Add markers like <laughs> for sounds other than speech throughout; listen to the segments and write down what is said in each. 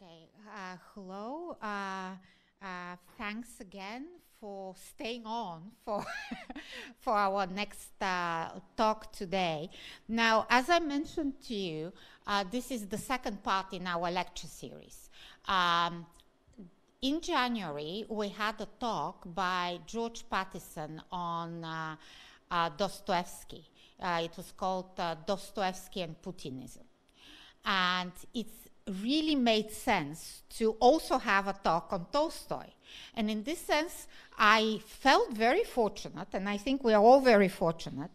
Okay, uh, hello. Uh, uh, thanks again for staying on for <laughs> for our next uh, talk today. Now, as I mentioned to you, uh, this is the second part in our lecture series. Um, in January, we had a talk by George Pattison on uh, Dostoevsky. It was called Dostoevsky and Putinism. And it's really made sense to also have a talk on Tolstoy. And in this sense, I felt very fortunate, and I think we are all very fortunate,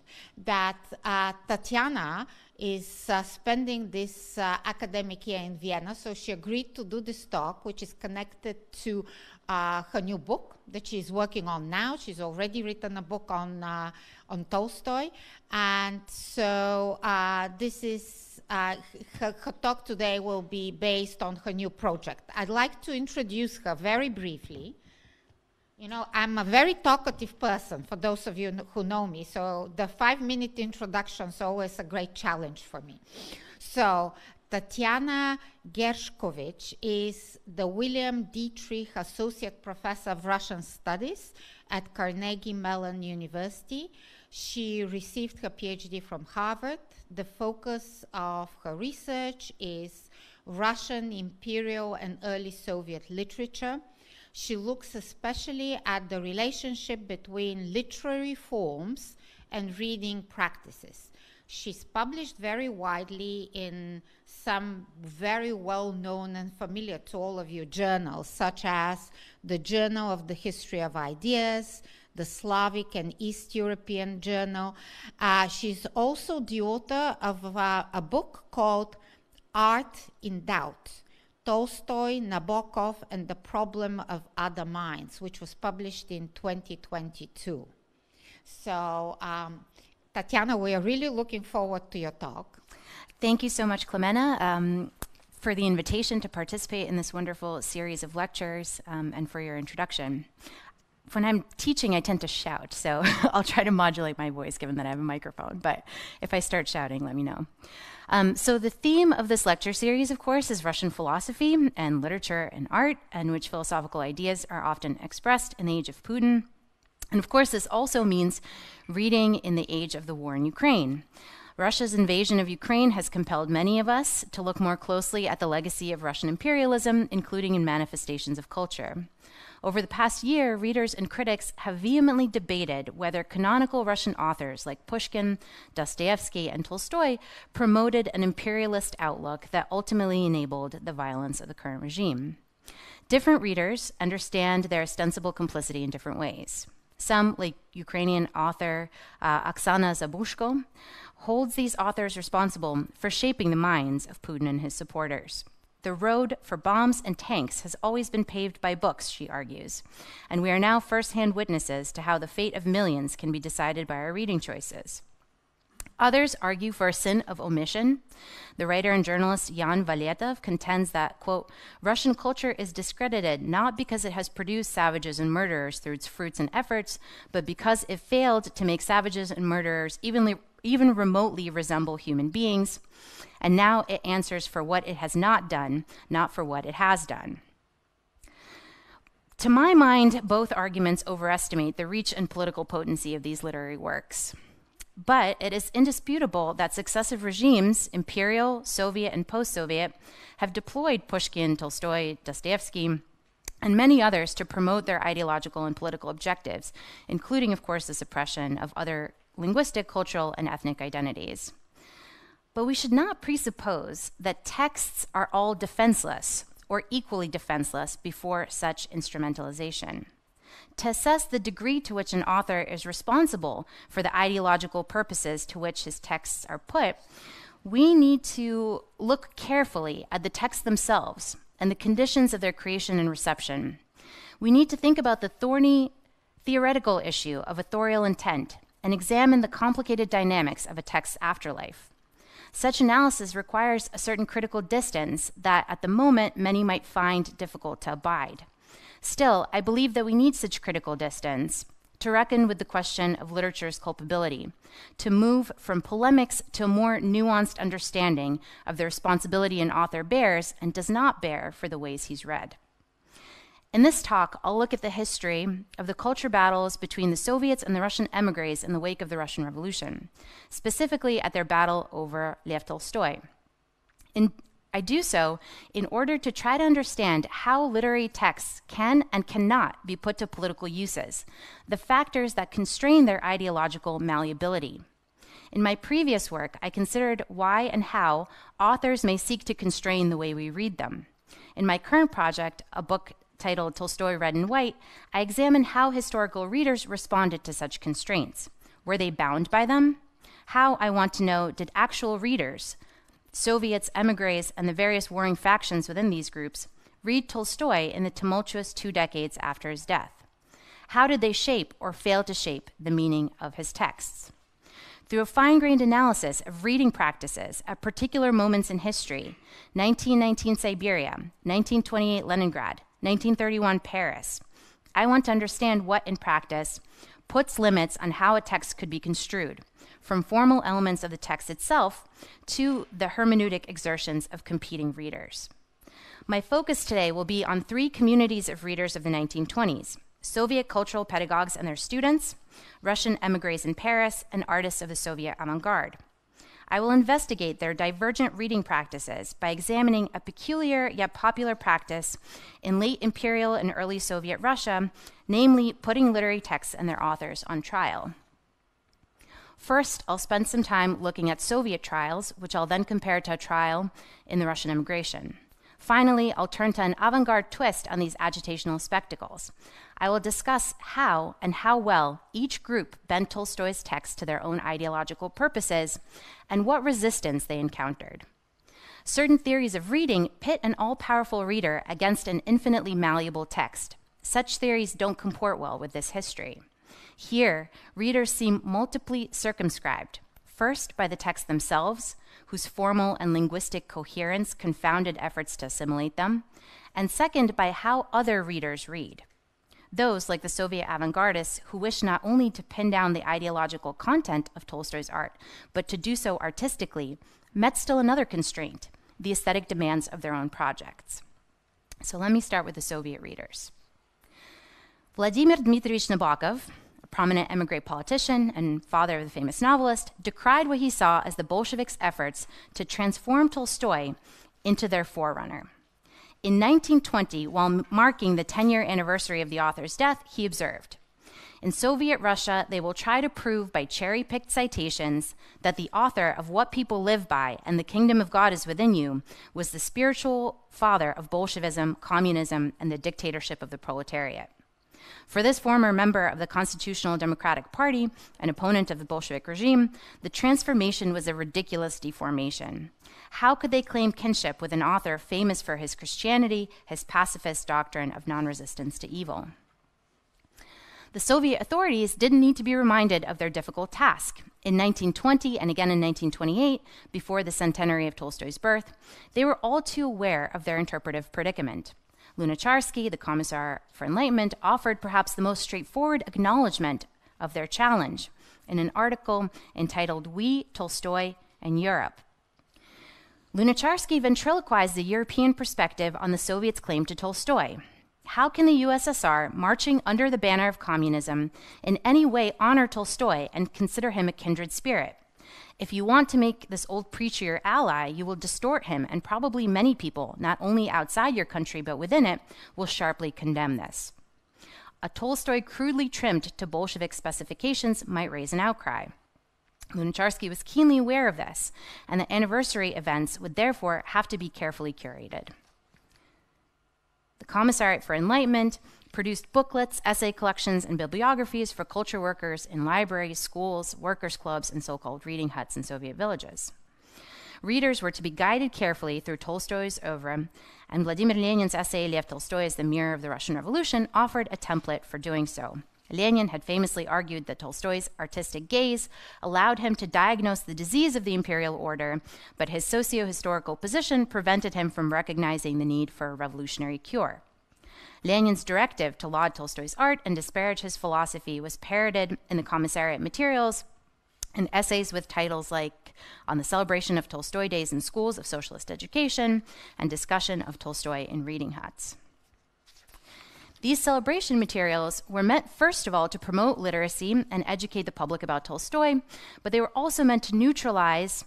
that uh, Tatyana is uh, spending this uh, academic year in Vienna. So she agreed to do this talk, which is connected to uh, her new book that she's working on now. She's already written a book on, uh, on Tolstoy. And so uh, this is uh, her, her, talk today will be based on her new project. I'd like to introduce her very briefly. You know, I'm a very talkative person, for those of you who know me, so the five minute introduction is always a great challenge for me. So, Tatyana Gershkovich is the William Dietrich Associate Professor of Russian Studies at Carnegie Mellon University. She received her PhD from Harvard. The focus of her research is Russian imperial and early Soviet literature. She looks especially at the relationship between literary forms and reading practices. She's published very widely in some very well known and familiar to all of you journals, such as the Journal of the History of Ideas, the Slavic and East European Journal. Uh, she's also the author of uh, a book called Art in Doubt. Tolstoy, Nabokov, and the Problem of Other Minds, which was published in 2022. So, um, Tatyana, we are really looking forward to your talk. Thank you so much, Clemena. Um, for the invitation to participate in this wonderful series of lectures um, and for your introduction when I'm teaching, I tend to shout, so <laughs> I'll try to modulate my voice given that I have a microphone. But if I start shouting, let me know. Um, so, the theme of this lecture series, of course, is Russian philosophy and literature and art, in which philosophical ideas are often expressed in the age of Putin. And of course, this also means reading in the age of the war in Ukraine. Russia's invasion of Ukraine has compelled many of us to look more closely at the legacy of Russian imperialism, including in manifestations of culture. Over the past year, readers and critics have vehemently debated whether canonical Russian authors like Pushkin, Dostoevsky, and Tolstoy promoted an imperialist outlook that ultimately enabled the violence of the current regime. Different readers understand their ostensible complicity in different ways. Some, like Ukrainian author uh, Oksana Zabuzhko, holds these authors responsible for shaping the minds of Putin and his supporters. The road for bombs and tanks has always been paved by books, she argues, and we are now firsthand witnesses to how the fate of millions can be decided by our reading choices. Others argue for a sin of omission. The writer and journalist Jan Valetov contends that, quote, Russian culture is discredited not because it has produced savages and murderers through its fruits and efforts, but because it failed to make savages and murderers evenly, even remotely resemble human beings and now it answers for what it has not done, not for what it has done. To my mind, both arguments overestimate the reach and political potency of these literary works. But it is indisputable that successive regimes, imperial, Soviet, and post Soviet, have deployed Pushkin, Tolstoy, Dostoevsky, and many others to promote their ideological and political objectives, including, of course, the suppression of other linguistic, cultural, and ethnic identities. But we should not presuppose that texts are all defenseless or equally defenseless before such instrumentalization. To assess the degree to which an author is responsible for the ideological purposes to which his texts are put, we need to look carefully at the texts themselves and the conditions of their creation and reception. We need to think about the thorny theoretical issue of authorial intent and examine the complicated dynamics of a text's afterlife. Such analysis requires a certain critical distance that, at the moment, many might find difficult to abide. Still, I believe that we need such critical distance to reckon with the question of literature's culpability, to move from polemics to a more nuanced understanding of the responsibility an author bears and does not bear for the ways he's read. In this talk, I'll look at the history of the culture battles between the Soviets and the Russian emigres in the wake of the Russian Revolution, specifically at their battle over Lev Tolstoy. In, I do so in order to try to understand how literary texts can and cannot be put to political uses, the factors that constrain their ideological malleability. In my previous work, I considered why and how authors may seek to constrain the way we read them. In my current project, a book titled Tolstoy Red and White, I examine how historical readers responded to such constraints. Were they bound by them? How, I want to know, did actual readers, Soviets, emigres, and the various warring factions within these groups, read Tolstoy in the tumultuous two decades after his death? How did they shape or fail to shape the meaning of his texts? Through a fine grained analysis of reading practices at particular moments in history 1919 Siberia, 1928 Leningrad, 1931 Paris. I want to understand what, in practice, puts limits on how a text could be construed, from formal elements of the text itself to the hermeneutic exertions of competing readers. My focus today will be on three communities of readers of the 1920s Soviet cultural pedagogues and their students, Russian emigres in Paris, and artists of the Soviet avant garde. I will investigate their divergent reading practices by examining a peculiar yet popular practice in late imperial and early Soviet Russia, namely putting literary texts and their authors on trial. First, I'll spend some time looking at Soviet trials, which I'll then compare to a trial in the Russian immigration. Finally, I'll turn to an avant garde twist on these agitational spectacles. I will discuss how and how well each group bent Tolstoy's text to their own ideological purposes and what resistance they encountered. Certain theories of reading pit an all powerful reader against an infinitely malleable text. Such theories don't comport well with this history. Here, readers seem multiply circumscribed, first by the text themselves, whose formal and linguistic coherence confounded efforts to assimilate them, and second, by how other readers read. Those, like the Soviet avant gardists, who wish not only to pin down the ideological content of Tolstoy's art, but to do so artistically, met still another constraint the aesthetic demands of their own projects. So let me start with the Soviet readers. Vladimir Dmitrievich Nabokov, prominent emigre politician and father of the famous novelist, decried what he saw as the Bolsheviks' efforts to transform Tolstoy into their forerunner. In 1920, while marking the 10 year anniversary of the author's death, he observed In Soviet Russia, they will try to prove by cherry picked citations that the author of What People Live By and The Kingdom of God is Within You was the spiritual father of Bolshevism, communism, and the dictatorship of the proletariat. For this former member of the Constitutional Democratic Party, an opponent of the Bolshevik regime, the transformation was a ridiculous deformation. How could they claim kinship with an author famous for his Christianity, his pacifist doctrine of non resistance to evil? The Soviet authorities didn't need to be reminded of their difficult task. In 1920 and again in 1928, before the centenary of Tolstoy's birth, they were all too aware of their interpretive predicament. Lunacharsky, the Commissar for Enlightenment, offered perhaps the most straightforward acknowledgement of their challenge in an article entitled We, Tolstoy, and Europe. Lunacharsky ventriloquized the European perspective on the Soviets' claim to Tolstoy. How can the USSR, marching under the banner of communism, in any way honor Tolstoy and consider him a kindred spirit? If you want to make this old preacher your ally, you will distort him, and probably many people, not only outside your country but within it, will sharply condemn this. A Tolstoy crudely trimmed to Bolshevik specifications might raise an outcry. Lunacharsky was keenly aware of this, and the anniversary events would therefore have to be carefully curated. The Commissariat for Enlightenment produced booklets, essay collections, and bibliographies for culture workers in libraries, schools, workers' clubs, and so called reading huts in Soviet villages. Readers were to be guided carefully through Tolstoy's oeuvre, and Vladimir Lenin's essay Lev Tolstoy as the Mirror of the Russian Revolution offered a template for doing so. Lenin had famously argued that Tolstoy's artistic gaze allowed him to diagnose the disease of the imperial order, but his socio historical position prevented him from recognizing the need for a revolutionary cure. Lenin's directive to laud Tolstoy's art and disparage his philosophy was parroted in the commissariat materials and essays with titles like On the Celebration of Tolstoy Days in Schools of Socialist Education and Discussion of Tolstoy in Reading Huts. These celebration materials were meant, first of all, to promote literacy and educate the public about Tolstoy, but they were also meant to neutralize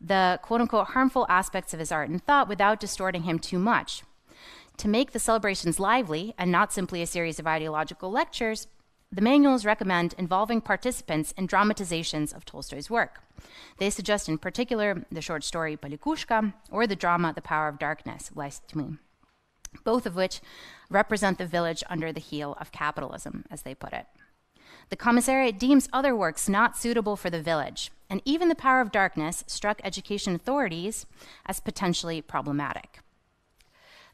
the quote unquote harmful aspects of his art and thought without distorting him too much. To make the celebrations lively and not simply a series of ideological lectures, the manuals recommend involving participants in dramatizations of Tolstoy's work. They suggest, in particular, the short story Polikushka or the drama The Power of Darkness, both of which represent the village under the heel of capitalism, as they put it. The commissariat deems other works not suitable for the village, and even The Power of Darkness struck education authorities as potentially problematic.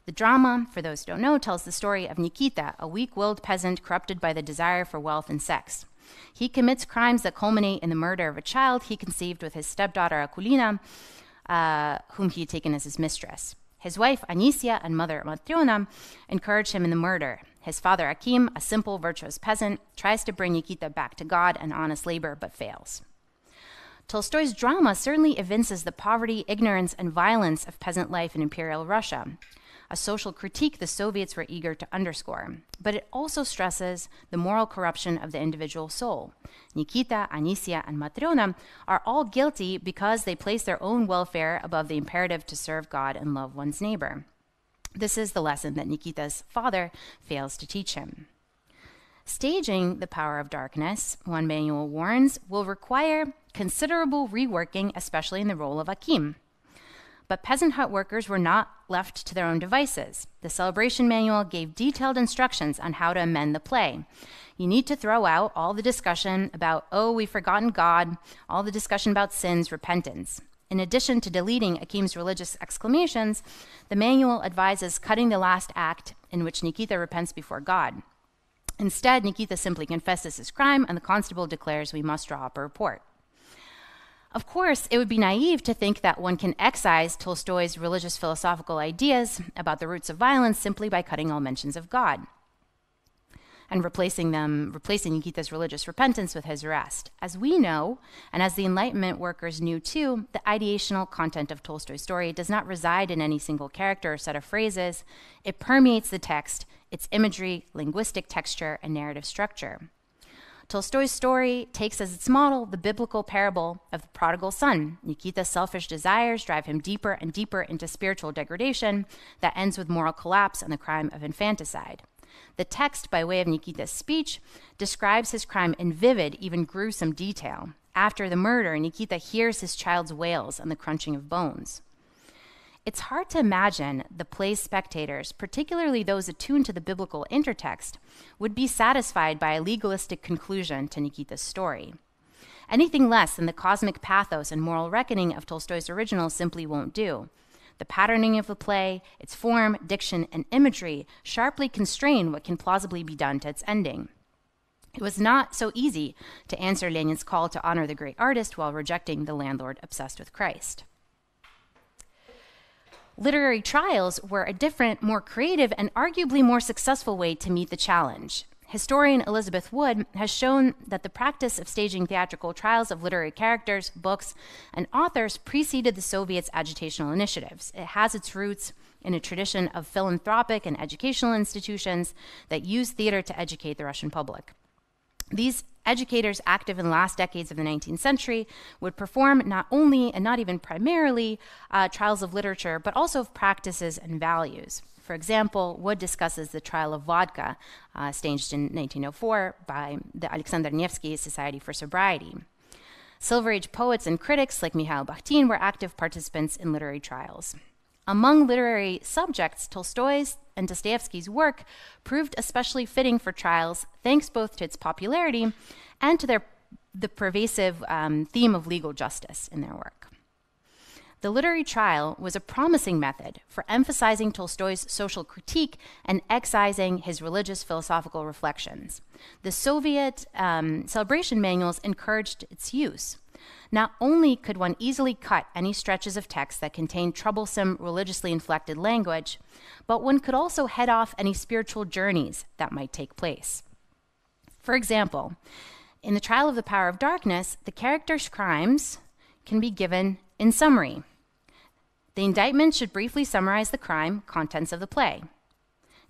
The drama, for those who don't know, tells the story of Nikita, a weak willed peasant corrupted by the desire for wealth and sex. He commits crimes that culminate in the murder of a child he conceived with his stepdaughter Akulina, uh, whom he had taken as his mistress. His wife Anisia and mother Matriona encourage him in the murder. His father Akim, a simple, virtuous peasant, tries to bring Nikita back to God and honest labor but fails. Tolstoy's drama certainly evinces the poverty, ignorance, and violence of peasant life in Imperial Russia a social critique the Soviets were eager to underscore. But it also stresses the moral corruption of the individual soul. Nikita, Anisia, and Matriona are all guilty because they place their own welfare above the imperative to serve God and love one's neighbor. This is the lesson that Nikita's father fails to teach him. Staging the power of darkness, one manual warns, will require considerable reworking, especially in the role of Akim. But peasant hut workers were not left to their own devices. The celebration manual gave detailed instructions on how to amend the play. You need to throw out all the discussion about, oh, we've forgotten God, all the discussion about sins, repentance. In addition to deleting Akim's religious exclamations, the manual advises cutting the last act in which Nikita repents before God. Instead, Nikita simply confesses his crime, and the constable declares we must draw up a report. Of course, it would be naive to think that one can excise Tolstoy's religious philosophical ideas about the roots of violence simply by cutting all mentions of God and replacing them, replacing Nikita's religious repentance with his arrest. As we know, and as the Enlightenment workers knew too, the ideational content of Tolstoy's story does not reside in any single character or set of phrases. It permeates the text, its imagery, linguistic texture, and narrative structure. Tolstoy's story takes as its model the biblical parable of the prodigal son. Nikita's selfish desires drive him deeper and deeper into spiritual degradation that ends with moral collapse and the crime of infanticide. The text, by way of Nikita's speech, describes his crime in vivid, even gruesome detail. After the murder, Nikita hears his child's wails and the crunching of bones. It's hard to imagine the play's spectators, particularly those attuned to the biblical intertext, would be satisfied by a legalistic conclusion to Nikita's story. Anything less than the cosmic pathos and moral reckoning of Tolstoy's original simply won't do. The patterning of the play, its form, diction, and imagery sharply constrain what can plausibly be done to its ending. It was not so easy to answer Lenin's call to honor the great artist while rejecting the landlord obsessed with Christ. Literary trials were a different, more creative, and arguably more successful way to meet the challenge. Historian Elizabeth Wood has shown that the practice of staging theatrical trials of literary characters, books, and authors preceded the Soviets' agitational initiatives. It has its roots in a tradition of philanthropic and educational institutions that use theater to educate the Russian public. These educators active in the last decades of the 19th century would perform not only and not even primarily uh, trials of literature, but also of practices and values. For example, Wood discusses the trial of vodka, uh, staged in 1904 by the Alexander Nevsky Society for Sobriety. Silver Age poets and critics like Mikhail Bakhtin were active participants in literary trials. Among literary subjects, Tolstoy's and Dostoevsky's work proved especially fitting for trials, thanks both to its popularity and to their, the pervasive um, theme of legal justice in their work. The literary trial was a promising method for emphasizing Tolstoy's social critique and excising his religious philosophical reflections. The Soviet um, celebration manuals encouraged its use. Not only could one easily cut any stretches of text that contained troublesome, religiously inflected language, but one could also head off any spiritual journeys that might take place. For example, in the trial of the power of darkness, the character's crimes can be given in summary. The indictment should briefly summarize the crime, contents of the play.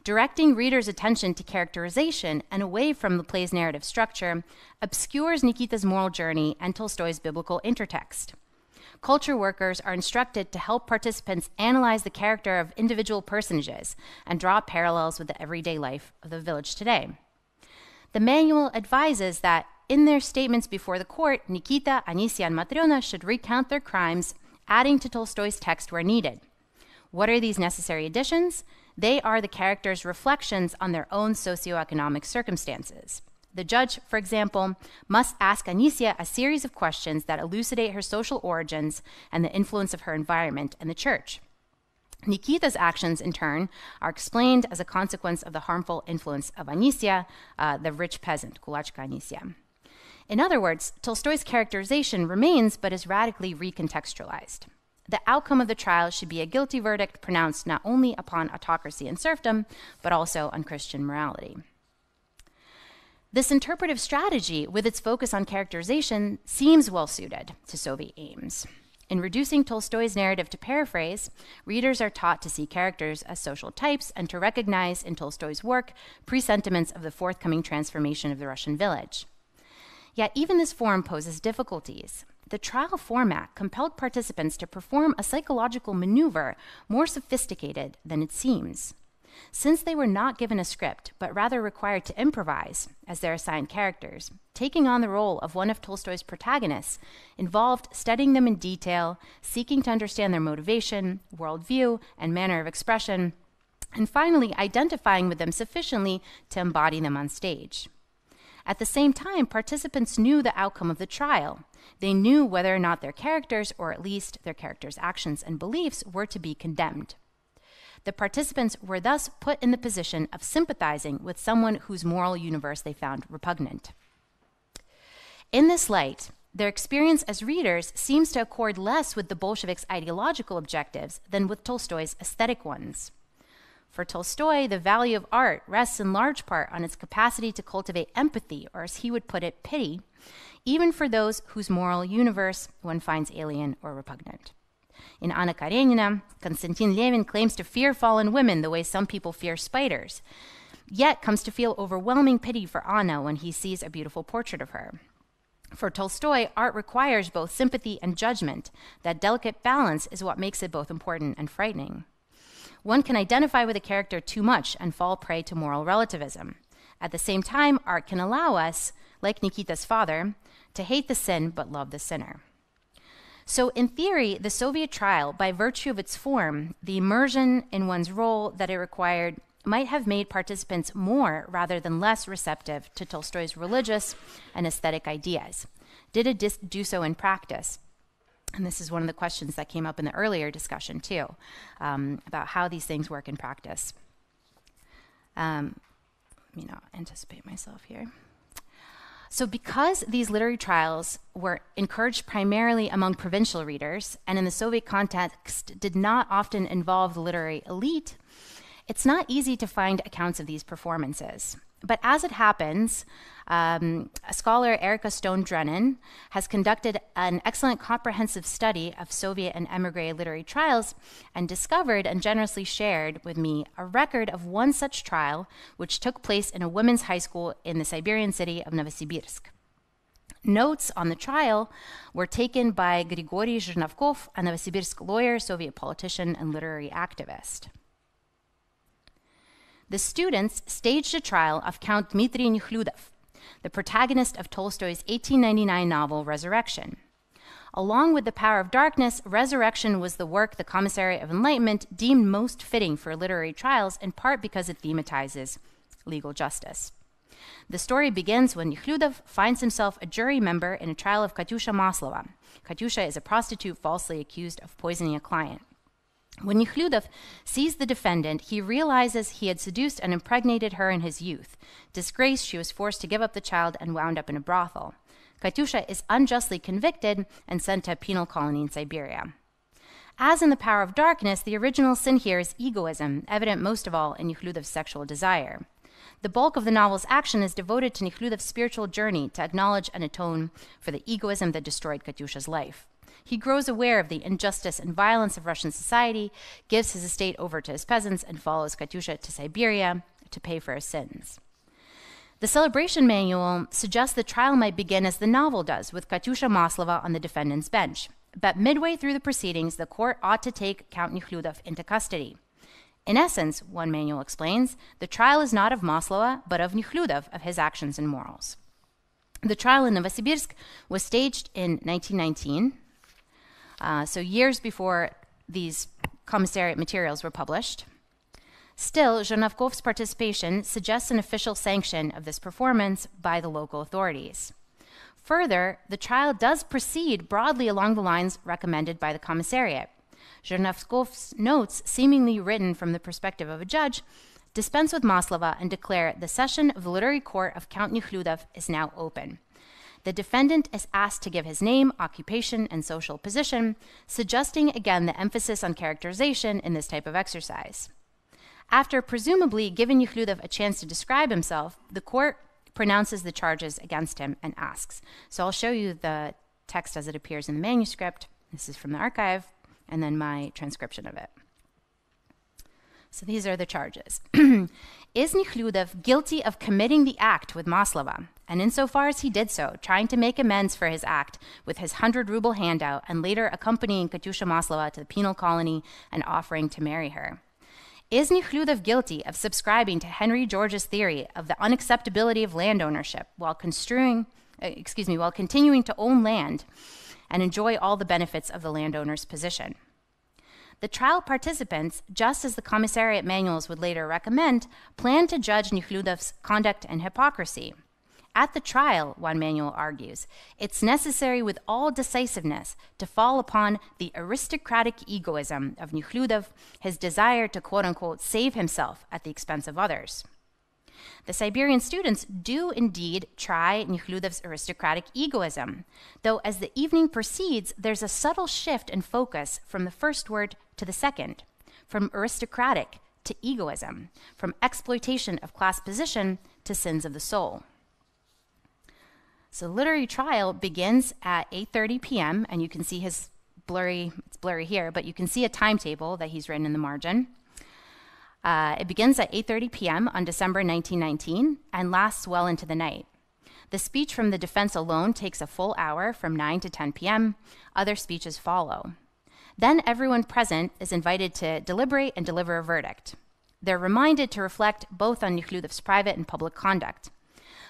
Directing readers' attention to characterization and away from the play's narrative structure obscures Nikita's moral journey and Tolstoy's biblical intertext. Culture workers are instructed to help participants analyze the character of individual personages and draw parallels with the everyday life of the village today. The manual advises that in their statements before the court, Nikita, Anisia, and Matryona should recount their crimes, adding to Tolstoy's text where needed. What are these necessary additions? They are the characters' reflections on their own socioeconomic circumstances. The judge, for example, must ask Anisia a series of questions that elucidate her social origins and the influence of her environment and the church. Nikita's actions, in turn, are explained as a consequence of the harmful influence of Anisia, uh, the rich peasant, Kulachka Anisia. In other words, Tolstoy's characterization remains but is radically recontextualized. The outcome of the trial should be a guilty verdict pronounced not only upon autocracy and serfdom, but also on Christian morality. This interpretive strategy, with its focus on characterization, seems well suited to Soviet aims. In reducing Tolstoy's narrative to paraphrase, readers are taught to see characters as social types and to recognize in Tolstoy's work presentiments of the forthcoming transformation of the Russian village. Yet, even this form poses difficulties. The trial format compelled participants to perform a psychological maneuver more sophisticated than it seems. Since they were not given a script, but rather required to improvise as their assigned characters, taking on the role of one of Tolstoy's protagonists involved studying them in detail, seeking to understand their motivation, worldview, and manner of expression, and finally identifying with them sufficiently to embody them on stage. At the same time, participants knew the outcome of the trial. They knew whether or not their characters, or at least their characters' actions and beliefs, were to be condemned. The participants were thus put in the position of sympathizing with someone whose moral universe they found repugnant. In this light, their experience as readers seems to accord less with the Bolsheviks' ideological objectives than with Tolstoy's aesthetic ones. For Tolstoy, the value of art rests in large part on its capacity to cultivate empathy, or as he would put it, pity, even for those whose moral universe one finds alien or repugnant. In Anna Karenina, Konstantin Levin claims to fear fallen women the way some people fear spiders, yet comes to feel overwhelming pity for Anna when he sees a beautiful portrait of her. For Tolstoy, art requires both sympathy and judgment. That delicate balance is what makes it both important and frightening. One can identify with a character too much and fall prey to moral relativism. At the same time, art can allow us, like Nikita's father, to hate the sin but love the sinner. So, in theory, the Soviet trial, by virtue of its form, the immersion in one's role that it required, might have made participants more rather than less receptive to Tolstoy's religious and aesthetic ideas. Did it do so in practice? And this is one of the questions that came up in the earlier discussion, too, um, about how these things work in practice. Um, me not anticipate myself here. So, because these literary trials were encouraged primarily among provincial readers and in the Soviet context did not often involve the literary elite, it's not easy to find accounts of these performances. But as it happens, um, scholar Erica Stone Drennan has conducted an excellent comprehensive study of Soviet and emigre literary trials and discovered and generously shared with me a record of one such trial, which took place in a women's high school in the Siberian city of Novosibirsk. Notes on the trial were taken by Grigory Zhirnovkov, a Novosibirsk lawyer, Soviet politician, and literary activist the students staged a trial of Count Dmitry Nekhludov, the protagonist of Tolstoy's 1899 novel Resurrection. Along with The Power of Darkness, Resurrection was the work the Commissary of Enlightenment deemed most fitting for literary trials, in part because it thematizes legal justice. The story begins when Nekhludov finds himself a jury member in a trial of Katyusha Maslova. Katyusha is a prostitute falsely accused of poisoning a client. When Nekhludov sees the defendant, he realizes he had seduced and impregnated her in his youth. Disgraced, she was forced to give up the child and wound up in a brothel. Katyusha is unjustly convicted and sent to a penal colony in Siberia. As in The Power of Darkness, the original sin here is egoism, evident most of all in Nekhludov's sexual desire. The bulk of the novel's action is devoted to Nekhludov's spiritual journey to acknowledge and atone for the egoism that destroyed Katyusha's life. He grows aware of the injustice and violence of Russian society, gives his estate over to his peasants, and follows Katyusha to Siberia to pay for his sins. The celebration manual suggests the trial might begin as the novel does, with Katyusha Maslova on the defendant's bench. But midway through the proceedings, the court ought to take Count Nekhludov into custody. In essence, one manual explains, the trial is not of Maslova, but of Nekhludov, of his actions and morals. The trial in Novosibirsk was staged in 1919, uh, so years before these commissariat materials were published. Still, Zhirnovkov's participation suggests an official sanction of this performance by the local authorities. Further, the trial does proceed broadly along the lines recommended by the commissariat. Zhirnovkov's notes, seemingly written from the perspective of a judge, dispense with Maslova and declare the session of the literary court of Count Nekhludov is now open. The defendant is asked to give his name, occupation, and social position, suggesting again the emphasis on characterization in this type of exercise. After presumably giving Nekhludov a chance to describe himself, the court pronounces the charges against him and asks. So I'll show you the text as it appears in the manuscript. This is from the archive, and then my transcription of it. So these are the charges. <clears throat> is Nekhludov guilty of committing the act with Maslova? And insofar as he did so, trying to make amends for his act with his 100 ruble handout and later accompanying Katyusha Maslova to the penal colony and offering to marry her. Is Nekhludov guilty of subscribing to Henry George's theory of the unacceptability of land ownership while construing, uh, excuse me, while continuing to own land and enjoy all the benefits of the landowner's position? The trial participants, just as the commissariat manuals would later recommend, plan to judge Nekhludov's conduct and hypocrisy. At the trial, one manual argues, it's necessary with all decisiveness to fall upon the aristocratic egoism of Nekhludov, his desire to quote unquote save himself at the expense of others. The Siberian students do indeed try Nekhludov's aristocratic egoism, though as the evening proceeds, there's a subtle shift in focus from the first word to the second, from aristocratic to egoism, from exploitation of class position to sins of the soul. So literary trial begins at 8:30 p.m. and you can see his blurry it's blurry here, but you can see a timetable that he's written in the margin. Uh, it begins at 8:30 p.m. on December 1919 and lasts well into the night. The speech from the defense alone takes a full hour from 9 to 10 p.m. Other speeches follow. Then everyone present is invited to deliberate and deliver a verdict. They're reminded to reflect both on Nekhludov's private and public conduct.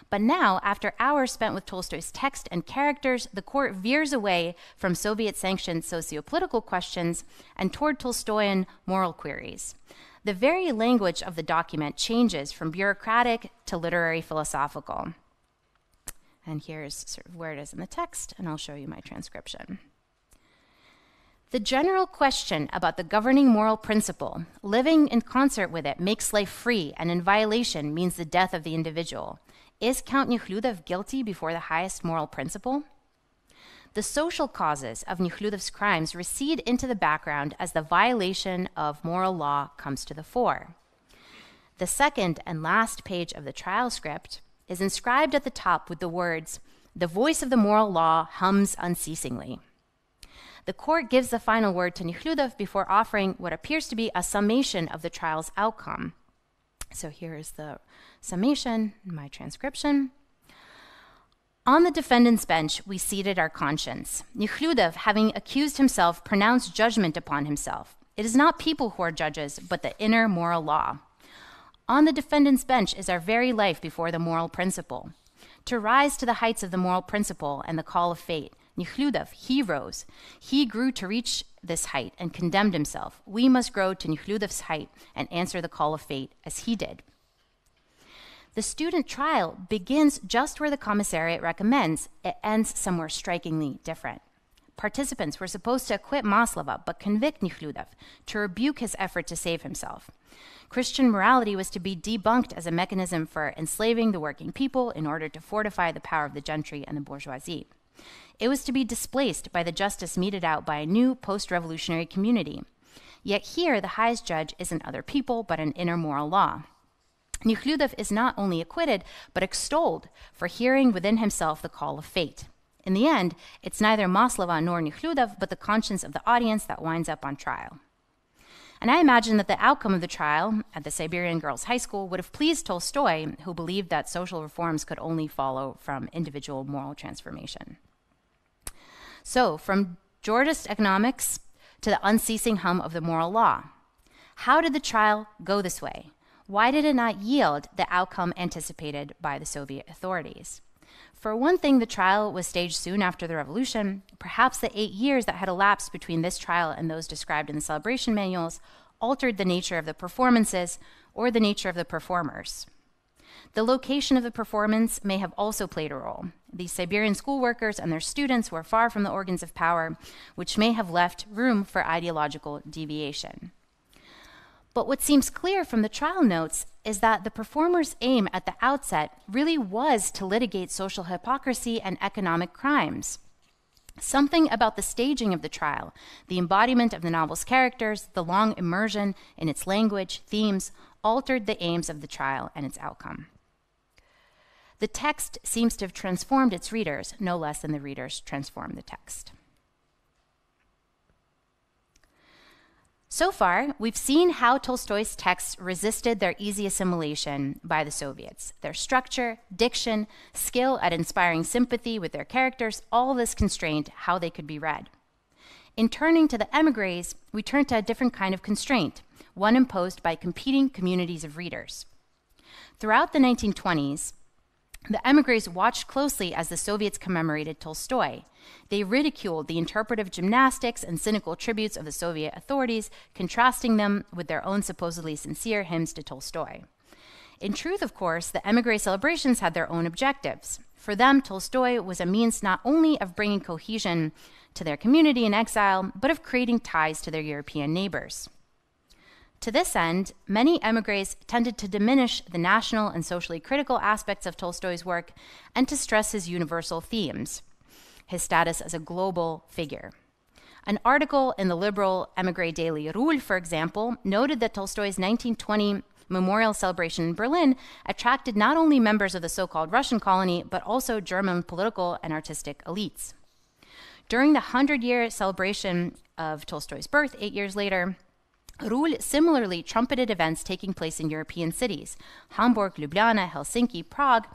But now, after hours spent with Tolstoy's text and characters, the court veers away from Soviet sanctioned socio-political questions and toward Tolstoyan moral queries. The very language of the document changes from bureaucratic to literary philosophical. And here's sort of where it is in the text, and I'll show you my transcription. The general question about the governing moral principle, living in concert with it, makes life free, and in violation means the death of the individual. Is Count Nekhludov guilty before the highest moral principle? The social causes of Nekhludov's crimes recede into the background as the violation of moral law comes to the fore. The second and last page of the trial script is inscribed at the top with the words, The voice of the moral law hums unceasingly. The court gives the final word to Nekhludov before offering what appears to be a summation of the trial's outcome. So here is the summation, my transcription. On the defendant's bench, we seated our conscience. Nekhludov, having accused himself, pronounced judgment upon himself. It is not people who are judges, but the inner moral law. On the defendant's bench is our very life before the moral principle. To rise to the heights of the moral principle and the call of fate, Nekhludov, he rose. He grew to reach this height and condemned himself. We must grow to Nekhludov's height and answer the call of fate as he did. The student trial begins just where the commissariat recommends. It ends somewhere strikingly different. Participants were supposed to acquit Maslova but convict Nekhludov to rebuke his effort to save himself. Christian morality was to be debunked as a mechanism for enslaving the working people in order to fortify the power of the gentry and the bourgeoisie. It was to be displaced by the justice meted out by a new post revolutionary community. Yet here, the highest judge isn't other people, but an inner moral law. Nekhludov is not only acquitted, but extolled for hearing within himself the call of fate. In the end, it's neither Maslova nor Nekhludov, but the conscience of the audience that winds up on trial. And I imagine that the outcome of the trial at the Siberian Girls' High School would have pleased Tolstoy, who believed that social reforms could only follow from individual moral transformation. So, from Georgist economics to the unceasing hum of the moral law. How did the trial go this way? Why did it not yield the outcome anticipated by the Soviet authorities? For one thing, the trial was staged soon after the revolution. Perhaps the eight years that had elapsed between this trial and those described in the celebration manuals altered the nature of the performances or the nature of the performers. The location of the performance may have also played a role. These Siberian school workers and their students were far from the organs of power, which may have left room for ideological deviation. But what seems clear from the trial notes is that the performer's aim at the outset really was to litigate social hypocrisy and economic crimes. Something about the staging of the trial, the embodiment of the novel's characters, the long immersion in its language, themes, altered the aims of the trial and its outcome. The text seems to have transformed its readers no less than the readers transformed the text. So far, we've seen how Tolstoy's texts resisted their easy assimilation by the Soviets. Their structure, diction, skill at inspiring sympathy with their characters, all this constrained how they could be read. In turning to the emigres, we turn to a different kind of constraint, one imposed by competing communities of readers. Throughout the 1920s, the emigres watched closely as the Soviets commemorated Tolstoy. They ridiculed the interpretive gymnastics and cynical tributes of the Soviet authorities, contrasting them with their own supposedly sincere hymns to Tolstoy. In truth, of course, the emigre celebrations had their own objectives. For them, Tolstoy was a means not only of bringing cohesion to their community in exile, but of creating ties to their European neighbors. To this end, many emigres tended to diminish the national and socially critical aspects of Tolstoy's work and to stress his universal themes, his status as a global figure. An article in the liberal emigre daily Rul, for example, noted that Tolstoy's 1920 memorial celebration in Berlin attracted not only members of the so called Russian colony, but also German political and artistic elites. During the 100 year celebration of Tolstoy's birth, eight years later, Rul similarly trumpeted events taking place in European cities Hamburg, Ljubljana, Helsinki, Prague,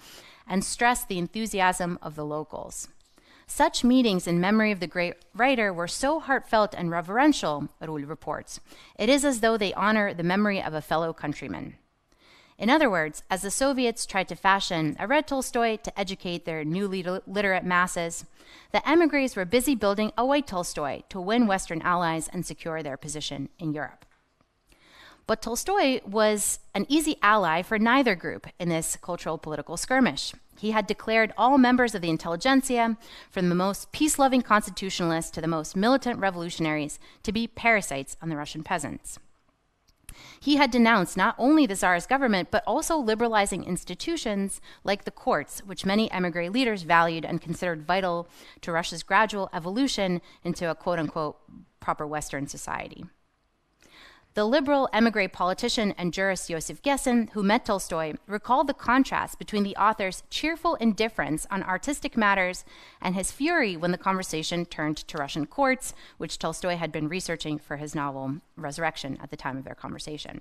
and stressed the enthusiasm of the locals. Such meetings in memory of the great writer were so heartfelt and reverential, Rul reports. It is as though they honor the memory of a fellow countryman. In other words, as the Soviets tried to fashion a Red Tolstoy to educate their newly literate masses, the emigres were busy building a white Tolstoy to win Western allies and secure their position in Europe. But Tolstoy was an easy ally for neither group in this cultural political skirmish. He had declared all members of the intelligentsia, from the most peace loving constitutionalists to the most militant revolutionaries, to be parasites on the Russian peasants. He had denounced not only the Tsar's government, but also liberalizing institutions like the courts, which many emigre leaders valued and considered vital to Russia's gradual evolution into a quote unquote proper Western society. The liberal emigre politician and jurist Joseph Gessen, who met Tolstoy, recalled the contrast between the author's cheerful indifference on artistic matters and his fury when the conversation turned to Russian courts, which Tolstoy had been researching for his novel Resurrection at the time of their conversation.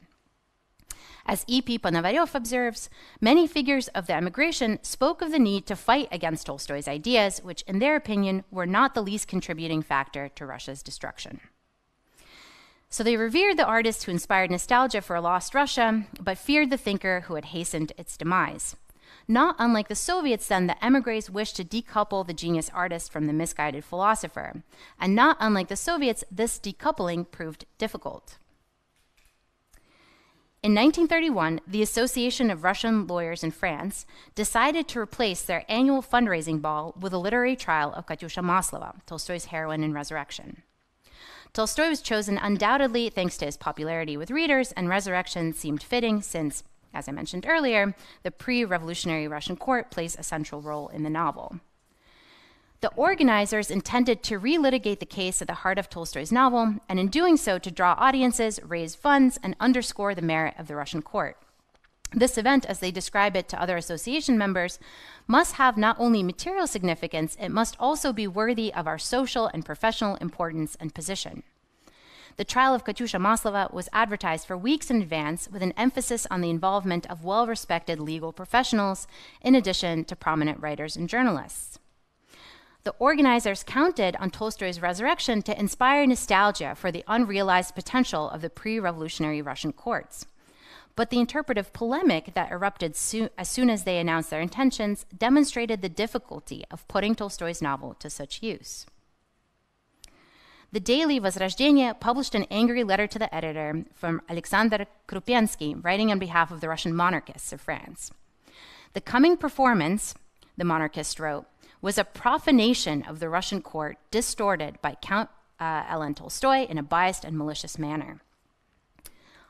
As E.P. Ponomarev observes, many figures of the emigration spoke of the need to fight against Tolstoy's ideas, which, in their opinion, were not the least contributing factor to Russia's destruction. So they revered the artist who inspired nostalgia for a lost Russia, but feared the thinker who had hastened its demise. Not unlike the Soviets, then, the emigres wished to decouple the genius artist from the misguided philosopher. And not unlike the Soviets, this decoupling proved difficult. In 1931, the Association of Russian Lawyers in France decided to replace their annual fundraising ball with a literary trial of Katyusha Maslova, Tolstoy's heroine in Resurrection. Tolstoy was chosen undoubtedly thanks to his popularity with readers, and Resurrection seemed fitting since, as I mentioned earlier, the pre revolutionary Russian court plays a central role in the novel. The organizers intended to relitigate the case at the heart of Tolstoy's novel, and in doing so, to draw audiences, raise funds, and underscore the merit of the Russian court. This event, as they describe it to other association members, must have not only material significance, it must also be worthy of our social and professional importance and position. The trial of Katyusha Maslova was advertised for weeks in advance with an emphasis on the involvement of well respected legal professionals, in addition to prominent writers and journalists. The organizers counted on Tolstoy's resurrection to inspire nostalgia for the unrealized potential of the pre revolutionary Russian courts but the interpretive polemic that erupted so- as soon as they announced their intentions demonstrated the difficulty of putting Tolstoy's novel to such use. The daily Возрождение published an angry letter to the editor from Alexander Krupensky, writing on behalf of the Russian monarchists of France. The coming performance, the monarchist wrote, was a profanation of the Russian court distorted by Count uh, Ellen Tolstoy in a biased and malicious manner.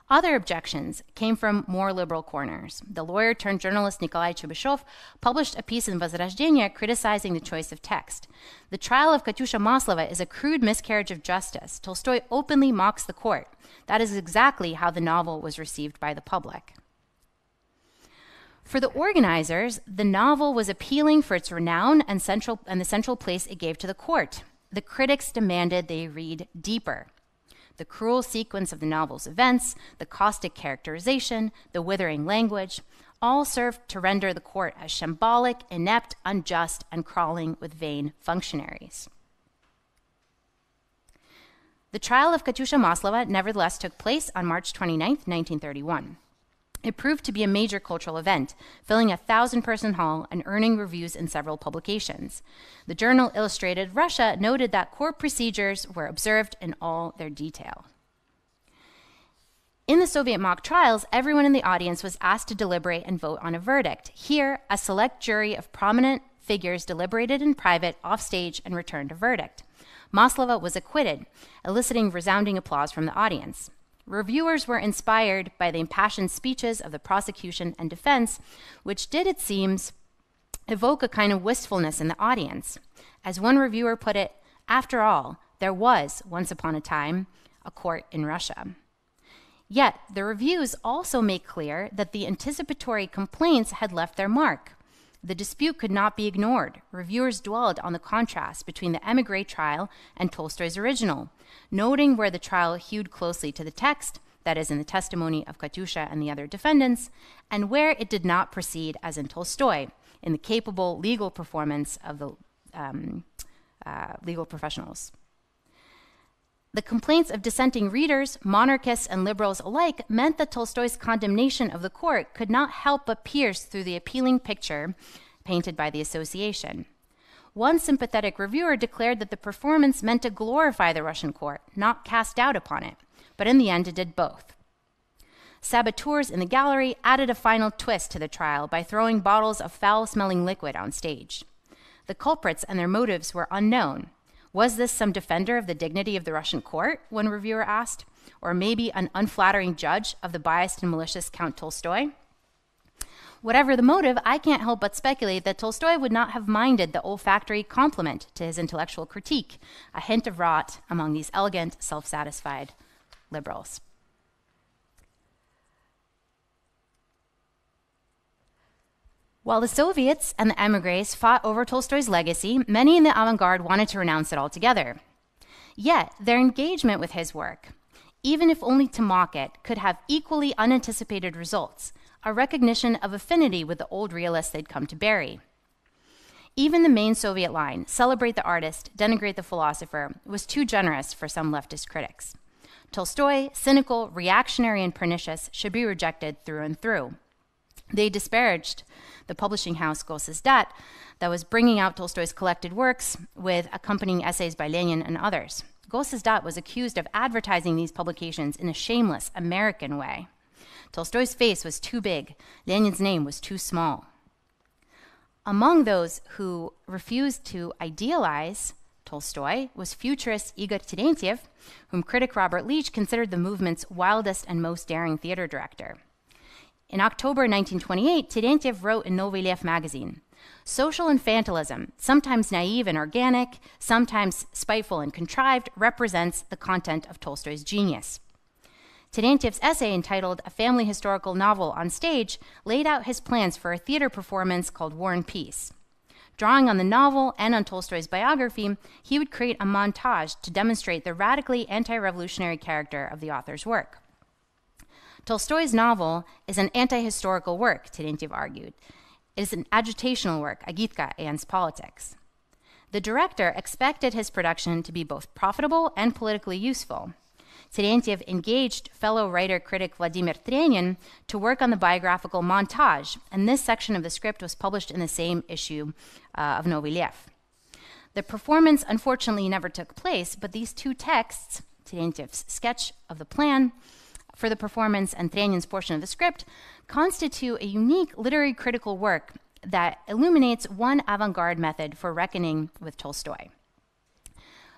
Other objections came from more liberal corners. The lawyer turned journalist Nikolai Chubashov published a piece in Возрождение criticizing the choice of text. The trial of Katyusha Maslova is a crude miscarriage of justice. Tolstoy openly mocks the court. That is exactly how the novel was received by the public. For the organizers, the novel was appealing for its renown and, central, and the central place it gave to the court. The critics demanded they read deeper the cruel sequence of the novel's events, the caustic characterization, the withering language, all served to render the court as shambolic, inept, unjust, and crawling with vain functionaries. The trial of Katyusha Maslova nevertheless took place on March 29, 1931. It proved to be a major cultural event, filling a thousand person hall and earning reviews in several publications. The journal Illustrated Russia noted that court procedures were observed in all their detail. In the Soviet mock trials, everyone in the audience was asked to deliberate and vote on a verdict. Here, a select jury of prominent figures deliberated in private, offstage, and returned a verdict. Maslova was acquitted, eliciting resounding applause from the audience. Reviewers were inspired by the impassioned speeches of the prosecution and defense, which did, it seems, evoke a kind of wistfulness in the audience. As one reviewer put it, after all, there was, once upon a time, a court in Russia. Yet, the reviews also make clear that the anticipatory complaints had left their mark. The dispute could not be ignored. Reviewers dwelled on the contrast between the emigre trial and Tolstoy's original, noting where the trial hewed closely to the text, that is, in the testimony of Katyusha and the other defendants, and where it did not proceed, as in Tolstoy, in the capable legal performance of the um, uh, legal professionals. The complaints of dissenting readers, monarchists, and liberals alike meant that Tolstoy's condemnation of the court could not help but pierce through the appealing picture painted by the association. One sympathetic reviewer declared that the performance meant to glorify the Russian court, not cast doubt upon it, but in the end it did both. Saboteurs in the gallery added a final twist to the trial by throwing bottles of foul smelling liquid on stage. The culprits and their motives were unknown. Was this some defender of the dignity of the Russian court? One reviewer asked. Or maybe an unflattering judge of the biased and malicious Count Tolstoy? Whatever the motive, I can't help but speculate that Tolstoy would not have minded the olfactory compliment to his intellectual critique, a hint of rot among these elegant, self satisfied liberals. While the Soviets and the emigres fought over Tolstoy's legacy, many in the avant garde wanted to renounce it altogether. Yet, their engagement with his work, even if only to mock it, could have equally unanticipated results a recognition of affinity with the old realists they'd come to bury. Even the main Soviet line, celebrate the artist, denigrate the philosopher, was too generous for some leftist critics. Tolstoy, cynical, reactionary, and pernicious, should be rejected through and through. They disparaged the publishing house Gosizdat that was bringing out Tolstoy's collected works with accompanying essays by Lenin and others. Gosizdat was accused of advertising these publications in a shameless American way. Tolstoy's face was too big, Lenin's name was too small. Among those who refused to idealize Tolstoy was futurist Igor Terentiev, whom critic Robert Leach considered the movement's wildest and most daring theater director. In October 1928, Terentiev wrote in Novy LEF magazine Social infantilism, sometimes naive and organic, sometimes spiteful and contrived, represents the content of Tolstoy's genius. Terentiev's essay entitled A Family Historical Novel on Stage laid out his plans for a theater performance called War and Peace. Drawing on the novel and on Tolstoy's biography, he would create a montage to demonstrate the radically anti revolutionary character of the author's work. Tolstoy's novel is an anti historical work, Terentiev argued. It is an agitational work, agitka against politics. The director expected his production to be both profitable and politically useful. Terentiev engaged fellow writer critic Vladimir Trenin to work on the biographical montage, and this section of the script was published in the same issue uh, of Novy LEF. The performance unfortunately never took place, but these two texts, Terentiev's sketch of the plan for the performance and Trenin's portion of the script, constitute a unique literary critical work that illuminates one avant garde method for reckoning with Tolstoy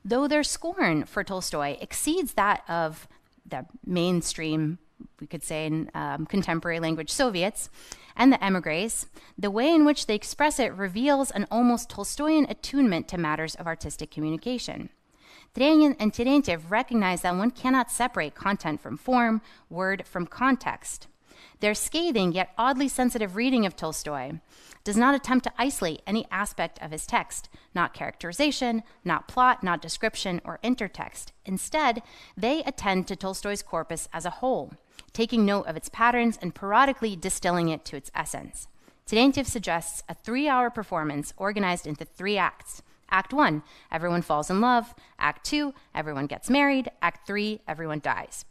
though their scorn for Tolstoy exceeds that of the mainstream, we could say in um, contemporary language, Soviets and the emigres, the way in which they express it reveals an almost Tolstoyan attunement to matters of artistic communication. Trenin and Terentiev recognize that one cannot separate content from form, word from context. Their scathing yet oddly sensitive reading of Tolstoy does not attempt to isolate any aspect of his text, not characterization, not plot, not description, or intertext. Instead, they attend to Tolstoy's corpus as a whole, taking note of its patterns and periodically distilling it to its essence. Terentiev suggests a three hour performance organized into three acts. Act 1, everyone falls in love. Act 2, everyone gets married. Act 3, everyone dies.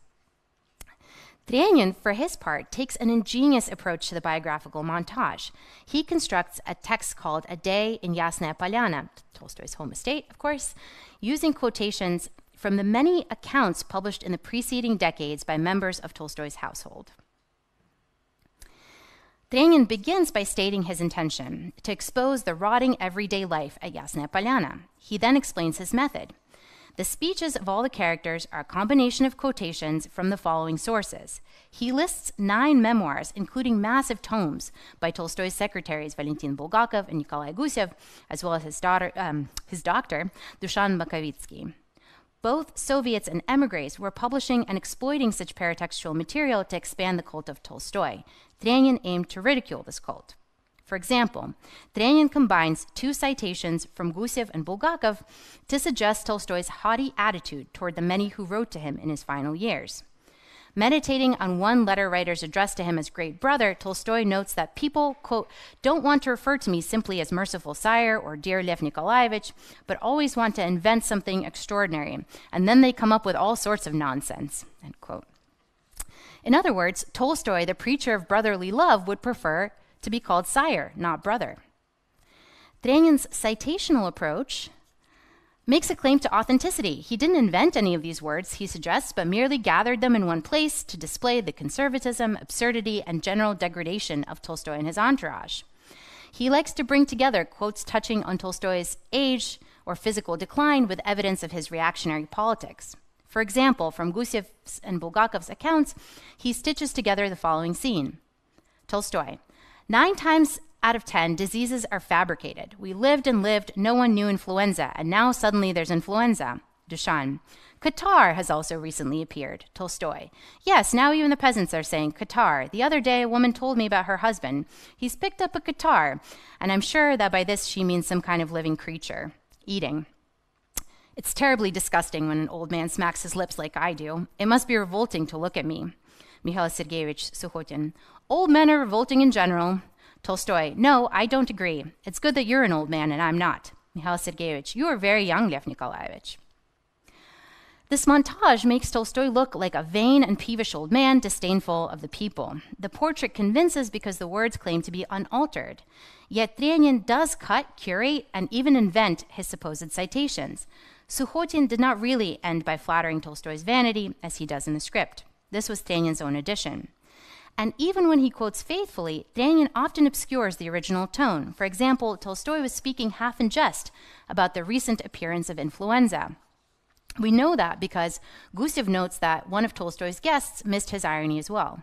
Trenin, for his part, takes an ingenious approach to the biographical montage. He constructs a text called A Day in Yasnaya Polyana, Tolstoy's home estate, of course, using quotations from the many accounts published in the preceding decades by members of Tolstoy's household. Trenin begins by stating his intention to expose the rotting everyday life at Yasnaya Polyana. He then explains his method. The speeches of all the characters are a combination of quotations from the following sources. He lists nine memoirs, including massive tomes by Tolstoy's secretaries Valentin Bulgakov and Nikolai Gusev, as well as his, daughter, um, his doctor, Dushan Makovitsky. Both Soviets and emigres were publishing and exploiting such paratextual material to expand the cult of Tolstoy. Trenin aimed to ridicule this cult. For example, Trenin combines two citations from Gusev and Bulgakov to suggest Tolstoy's haughty attitude toward the many who wrote to him in his final years. Meditating on one letter writer's address to him as great brother, Tolstoy notes that people, quote, don't want to refer to me simply as merciful sire or dear Lev Nikolaevich, but always want to invent something extraordinary, and then they come up with all sorts of nonsense, end quote. In other words, Tolstoy, the preacher of brotherly love, would prefer to be called sire, not brother. Trenin's citational approach makes a claim to authenticity. He didn't invent any of these words, he suggests, but merely gathered them in one place to display the conservatism, absurdity, and general degradation of Tolstoy and his entourage. He likes to bring together quotes touching on Tolstoy's age or physical decline with evidence of his reactionary politics. For example, from Gusev's and Bulgakov's accounts, he stitches together the following scene Tolstoy, Nine times out of 10, diseases are fabricated. We lived and lived, no one knew influenza, and now suddenly there's influenza. Dushan. catarrh has also recently appeared. Tolstoy. Yes, now even the peasants are saying catarrh. The other day, a woman told me about her husband. He's picked up a catarrh, and I'm sure that by this she means some kind of living creature. Eating. It's terribly disgusting when an old man smacks his lips like I do. It must be revolting to look at me. Mikhail Sergeyevich Sukhotin. Old men are revolting in general. Tolstoy, no, I don't agree. It's good that you're an old man and I'm not. Mikhail Sergeyevich, you are very young, Lev Nikolaevich. This montage makes Tolstoy look like a vain and peevish old man, disdainful of the people. The portrait convinces because the words claim to be unaltered. Yet Trenin does cut, curate, and even invent his supposed citations. Sukhotin did not really end by flattering Tolstoy's vanity, as he does in the script. This was Trenin's own addition. And even when he quotes faithfully, Trenin often obscures the original tone. For example, Tolstoy was speaking half in jest about the recent appearance of influenza. We know that because Gusev notes that one of Tolstoy's guests missed his irony as well.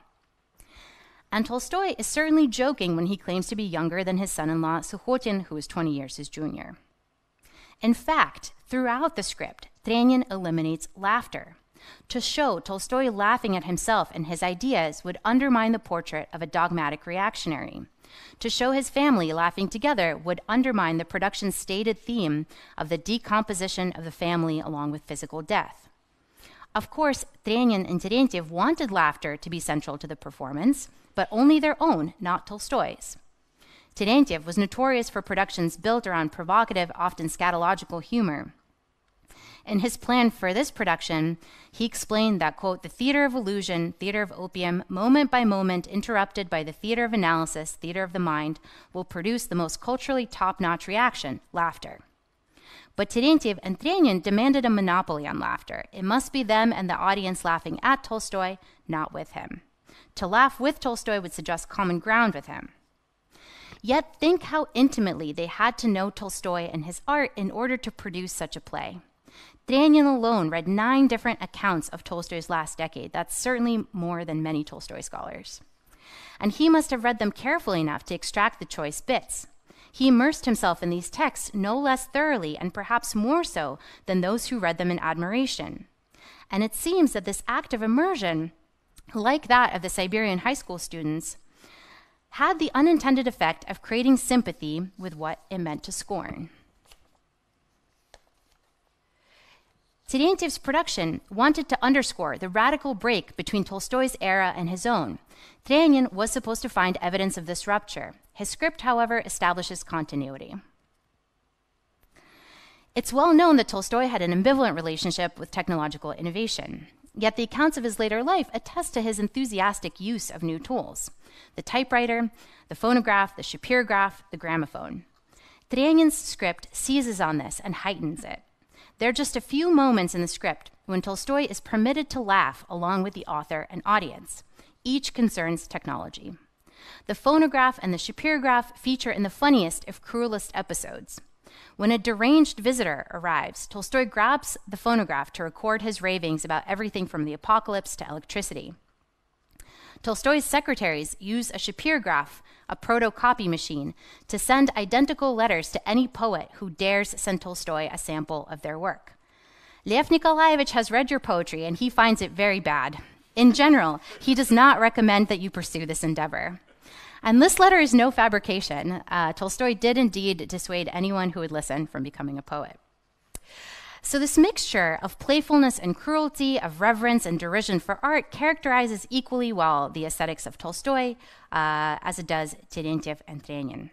And Tolstoy is certainly joking when he claims to be younger than his son in law, Sukhotin, who is 20 years his junior. In fact, throughout the script, Trenin eliminates laughter. To show Tolstoy laughing at himself and his ideas would undermine the portrait of a dogmatic reactionary. To show his family laughing together would undermine the production's stated theme of the decomposition of the family along with physical death. Of course, Trenin and Terentiev wanted laughter to be central to the performance, but only their own, not Tolstoy's. Terentiev was notorious for productions built around provocative, often scatological humor. In his plan for this production, he explained that, quote, the theater of illusion, theater of opium, moment by moment interrupted by the theater of analysis, theater of the mind, will produce the most culturally top notch reaction laughter. But Terentiev and Trenin demanded a monopoly on laughter. It must be them and the audience laughing at Tolstoy, not with him. To laugh with Tolstoy would suggest common ground with him. Yet think how intimately they had to know Tolstoy and his art in order to produce such a play. Trenin alone read nine different accounts of Tolstoy's last decade. That's certainly more than many Tolstoy scholars. And he must have read them carefully enough to extract the choice bits. He immersed himself in these texts no less thoroughly and perhaps more so than those who read them in admiration. And it seems that this act of immersion, like that of the Siberian high school students, had the unintended effect of creating sympathy with what it meant to scorn. Terentiev's production wanted to underscore the radical break between Tolstoy's era and his own. Trenin was supposed to find evidence of this rupture. His script, however, establishes continuity. It's well known that Tolstoy had an ambivalent relationship with technological innovation. Yet the accounts of his later life attest to his enthusiastic use of new tools the typewriter, the phonograph, the Shapirograph, the gramophone. Trenin's script seizes on this and heightens it. There are just a few moments in the script when Tolstoy is permitted to laugh along with the author and audience. Each concerns technology. The phonograph and the Shapirograph feature in the funniest, if cruelest, episodes. When a deranged visitor arrives, Tolstoy grabs the phonograph to record his ravings about everything from the apocalypse to electricity. Tolstoy's secretaries use a Shapirograph, a proto copy machine, to send identical letters to any poet who dares send Tolstoy a sample of their work. Lev Nikolaevich has read your poetry and he finds it very bad. In general, he does not recommend that you pursue this endeavor. And this letter is no fabrication. Uh, Tolstoy did indeed dissuade anyone who would listen from becoming a poet. So, this mixture of playfulness and cruelty, of reverence and derision for art, characterizes equally well the aesthetics of Tolstoy uh, as it does Terentiev and Trenin.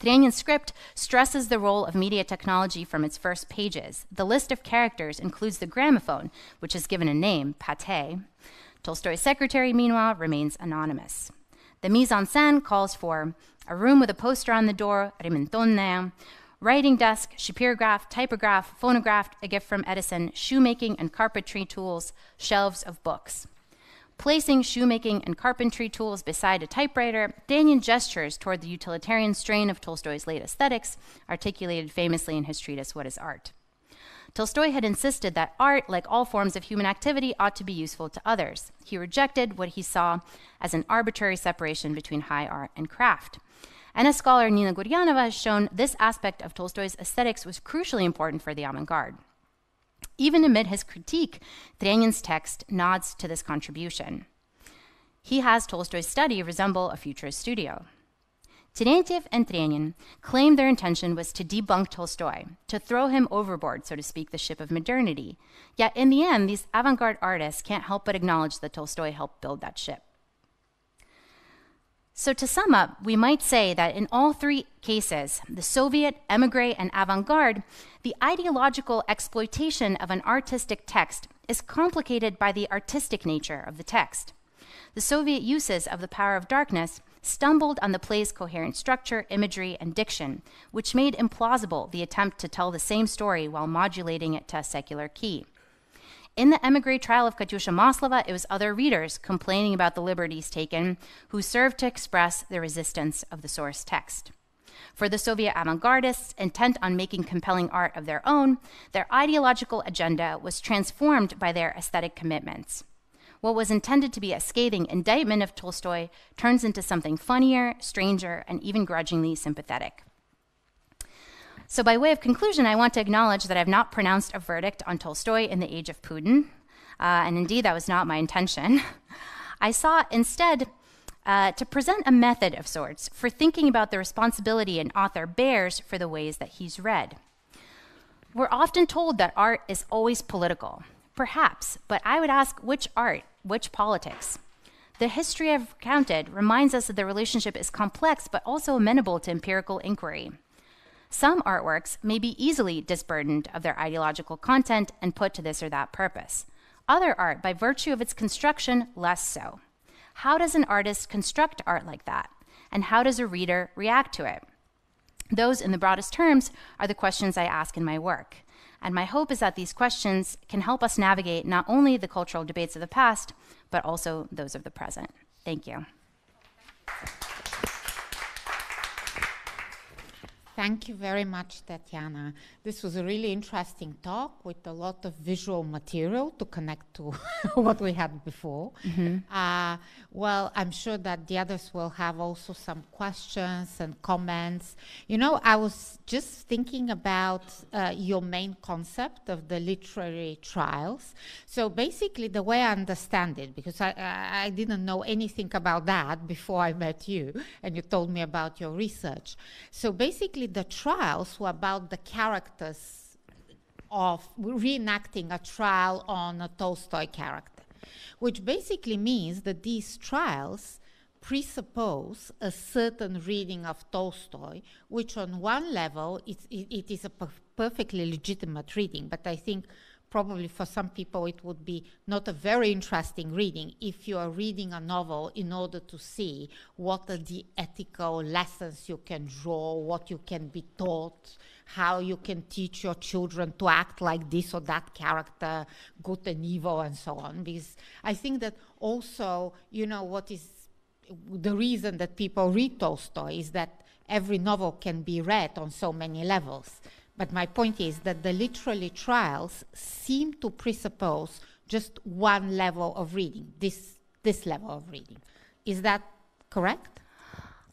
Trenin's script stresses the role of media technology from its first pages. The list of characters includes the gramophone, which is given a name, Pate. Tolstoy's secretary, meanwhile, remains anonymous. The mise en scène calls for a room with a poster on the door, Rementonne, writing desk, Shapirograph, typograph, phonograph, a gift from Edison, shoemaking and carpentry tools, shelves of books. Placing shoemaking and carpentry tools beside a typewriter, Trenin gestures toward the utilitarian strain of Tolstoy's late aesthetics, articulated famously in his treatise, What is Art? Tolstoy had insisted that art, like all forms of human activity, ought to be useful to others. He rejected what he saw as an arbitrary separation between high art and craft. And as scholar Nina Guryanova has shown, this aspect of Tolstoy's aesthetics was crucially important for the avant garde. Even amid his critique, Trenin's text nods to this contribution. He has Tolstoy's study resemble a futurist studio. Terentiev and Trenin claimed their intention was to debunk Tolstoy, to throw him overboard, so to speak, the ship of modernity. Yet in the end, these avant garde artists can't help but acknowledge that Tolstoy helped build that ship. So, to sum up, we might say that in all three cases, the Soviet, emigre, and avant garde, the ideological exploitation of an artistic text is complicated by the artistic nature of the text. The Soviet uses of the power of darkness stumbled on the play's coherent structure, imagery, and diction, which made implausible the attempt to tell the same story while modulating it to a secular key. In the emigre trial of Katyusha Maslova, it was other readers complaining about the liberties taken who served to express the resistance of the source text. For the Soviet avant gardists, intent on making compelling art of their own, their ideological agenda was transformed by their aesthetic commitments. What was intended to be a scathing indictment of Tolstoy turns into something funnier, stranger, and even grudgingly sympathetic. So, by way of conclusion, I want to acknowledge that I've not pronounced a verdict on Tolstoy in the age of Putin, uh, and indeed that was not my intention. <laughs> I sought instead uh, to present a method of sorts for thinking about the responsibility an author bears for the ways that he's read. We're often told that art is always political. Perhaps, but I would ask which art, which politics? The history I've recounted reminds us that the relationship is complex but also amenable to empirical inquiry. Some artworks may be easily disburdened of their ideological content and put to this or that purpose. Other art, by virtue of its construction, less so. How does an artist construct art like that? And how does a reader react to it? Those, in the broadest terms, are the questions I ask in my work. And my hope is that these questions can help us navigate not only the cultural debates of the past, but also those of the present. Thank you. Thank you very much, Tatiana. This was a really interesting talk with a lot of visual material to connect to <laughs> what we had before. Mm-hmm. Uh, well, I'm sure that the others will have also some questions and comments. You know, I was just thinking about uh, your main concept of the literary trials. So basically, the way I understand it, because I, I, I didn't know anything about that <laughs> before I met you, and you told me about your research. So basically, the trials were about the characters of reenacting a trial on a Tolstoy character, which basically means that these trials presuppose a certain reading of Tolstoy, which on one level it, it is a per perfectly legitimate reading, but I think probably for some people it would be not a very interesting reading if you are reading a novel in order to see what are the ethical lessons you can draw, what you can be taught, how you can teach your children to act like this or that character, good and evil, and so on. Because I think that also, you know, what is the reason that people read Tolstoy is that every novel can be read on so many levels. But my point is that the literary trials seem to presuppose just one level of reading, this, this level of reading. Is that correct?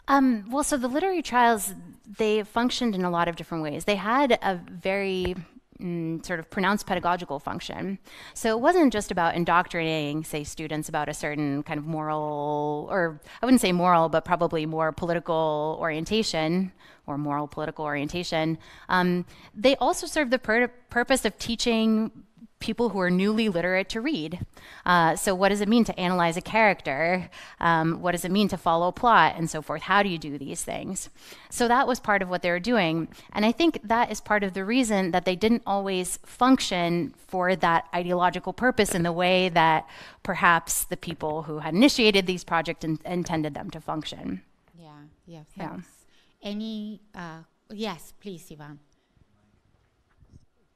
Um, well, so the literary trials, they functioned in a lot of different ways. They had a very mm, sort of pronounced pedagogical function. So it wasn't just about indoctrinating, say, students about a certain kind of moral, or I wouldn't say moral, but probably more political orientation or moral political orientation. Um, they also serve the pur- purpose of teaching people who are newly literate to read. Uh, so, what does it mean to analyze a character? Um, what does it mean to follow a plot and so forth? How do you do these things? So, that was part of what they were doing. And I think that is part of the reason that they didn't always function for that ideological purpose in the way that perhaps the people who had initiated these projects in- intended them to function. Yeah, yeah, thanks. Yeah. Any, uh, yes, please, Ivan.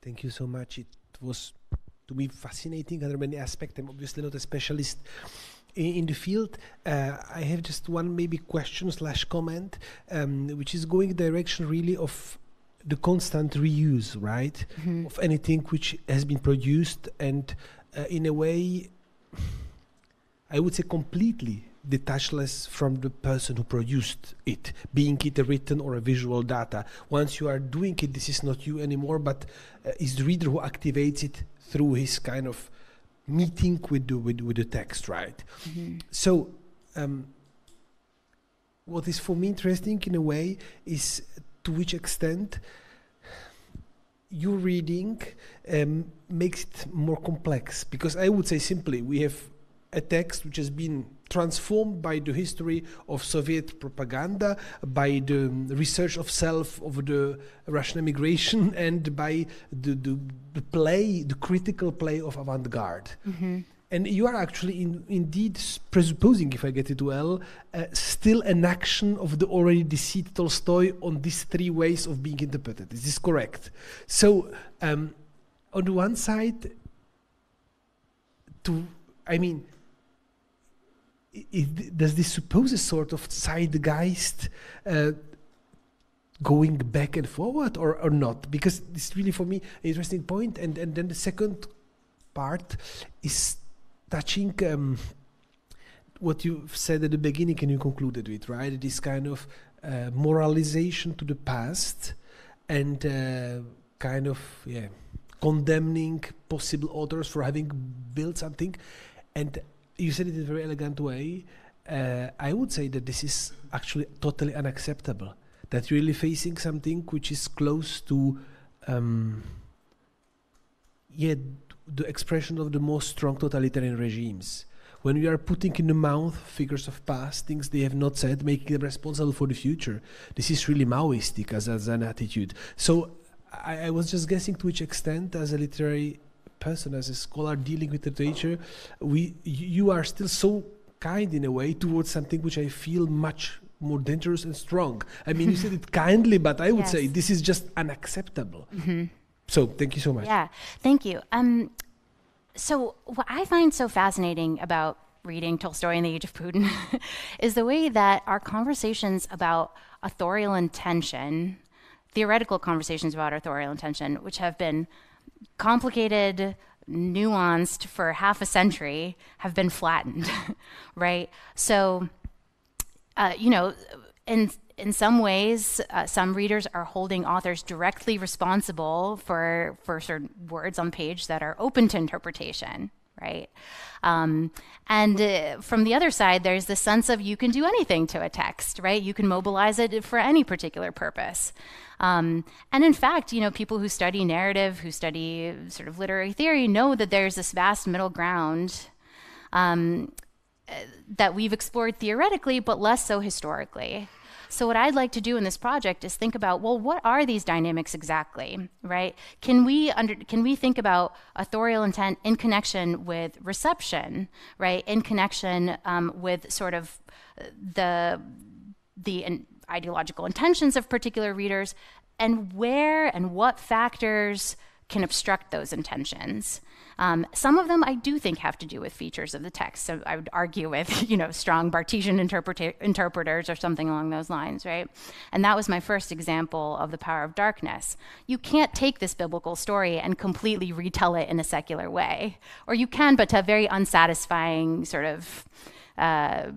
Thank you so much. It was to me fascinating under many aspects. I'm obviously not a specialist in, in the field. Uh, I have just one maybe question slash comment, um, which is going direction really of the constant reuse, right, mm-hmm. of anything which has been produced, and uh, in a way, I would say completely detachless from the person who produced it, being it a written or a visual data. Once you are doing it, this is not you anymore, but uh, is the reader who activates it through his kind of meeting with the, with, with the text, right? Mm-hmm. So, um, what is for me interesting in a way is to which extent your reading um, makes it more complex. Because I would say simply, we have a text which has been transformed by the history of Soviet propaganda, by the research of self of the Russian emigration, <laughs> and by the, the, the play, the critical play of avant garde. Mm-hmm. And you are actually in, indeed presupposing, if I get it well, uh, still an action of the already deceased Tolstoy on these three ways of being interpreted. Is this correct? So, um, on the one side, to, I mean, it, does this suppose a sort of zeitgeist uh, going back and forward or, or not? Because is really for me an interesting point. And, and then the second part is touching um, what you said at the beginning and you concluded with, right? This kind of uh, moralization to the past and uh, kind of, yeah, condemning possible authors for having built something. And you said it in a very elegant way. Uh, I would say that this is actually totally unacceptable. That you're really facing something which is close to, um, yeah, the expression of the most strong totalitarian regimes. When we are putting in the mouth figures of past, things they have not said, making them responsible for the future, this is really Maoistic as, as an attitude. So I, I was just guessing to which extent, as a literary person, as a scholar dealing with literature, we you are still so kind in a way towards something which I feel much more dangerous and strong. I mean, you said it <laughs> kindly, but I would yes. say this is just unacceptable. Mm-hmm. So thank you so much. Yeah, thank you. Um, so what I find so fascinating about reading Tolstoy in the Age of Putin <laughs> is the way that our conversations about authorial intention, theoretical conversations about authorial intention, which have been complicated, nuanced for half a century, have been flattened, <laughs> right? So, uh, you know, in in some ways, uh, some readers are holding authors directly responsible for for certain words on page that are open to interpretation, right? Um, and uh, from the other side, there's the sense of you can do anything to a text, right? You can mobilize it for any particular purpose. Um, and in fact, you know, people who study narrative, who study sort of literary theory, know that there's this vast middle ground um, that we've explored theoretically, but less so historically. So, what I'd like to do in this project is think about well, what are these dynamics exactly, right? Can we under can we think about authorial intent in connection with reception, right? In connection um, with sort of the the ideological intentions of particular readers, and where and what factors can obstruct those intentions. Um, some of them I do think have to do with features of the text. So I would argue with, <laughs> you know, strong Barthesian interpreters or something along those lines, right? And that was my first example of the power of darkness. You can't take this biblical story and completely retell it in a secular way, or you can, but to a very unsatisfying sort of. Uh,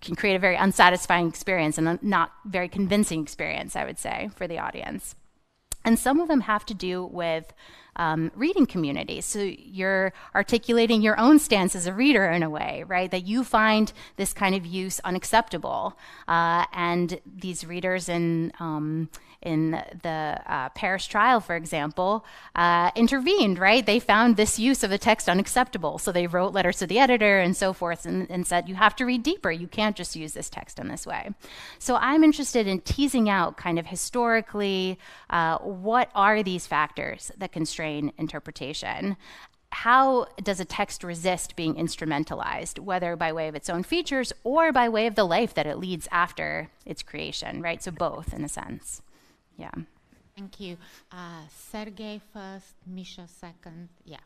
can create a very unsatisfying experience and a not very convincing experience, I would say, for the audience. And some of them have to do with um, reading community. So you're articulating your own stance as a reader in a way, right? That you find this kind of use unacceptable. Uh, and these readers and um, in the uh, Paris trial, for example, uh, intervened, right? They found this use of the text unacceptable. So they wrote letters to the editor and so forth and, and said, you have to read deeper. You can't just use this text in this way. So I'm interested in teasing out kind of historically uh, what are these factors that constrain interpretation how does a text resist being instrumentalized, whether by way of its own features or by way of the life that it leads after its creation, right? So both in a sense. Yeah. Thank you. Uh, Sergey first, Misha second. Yeah.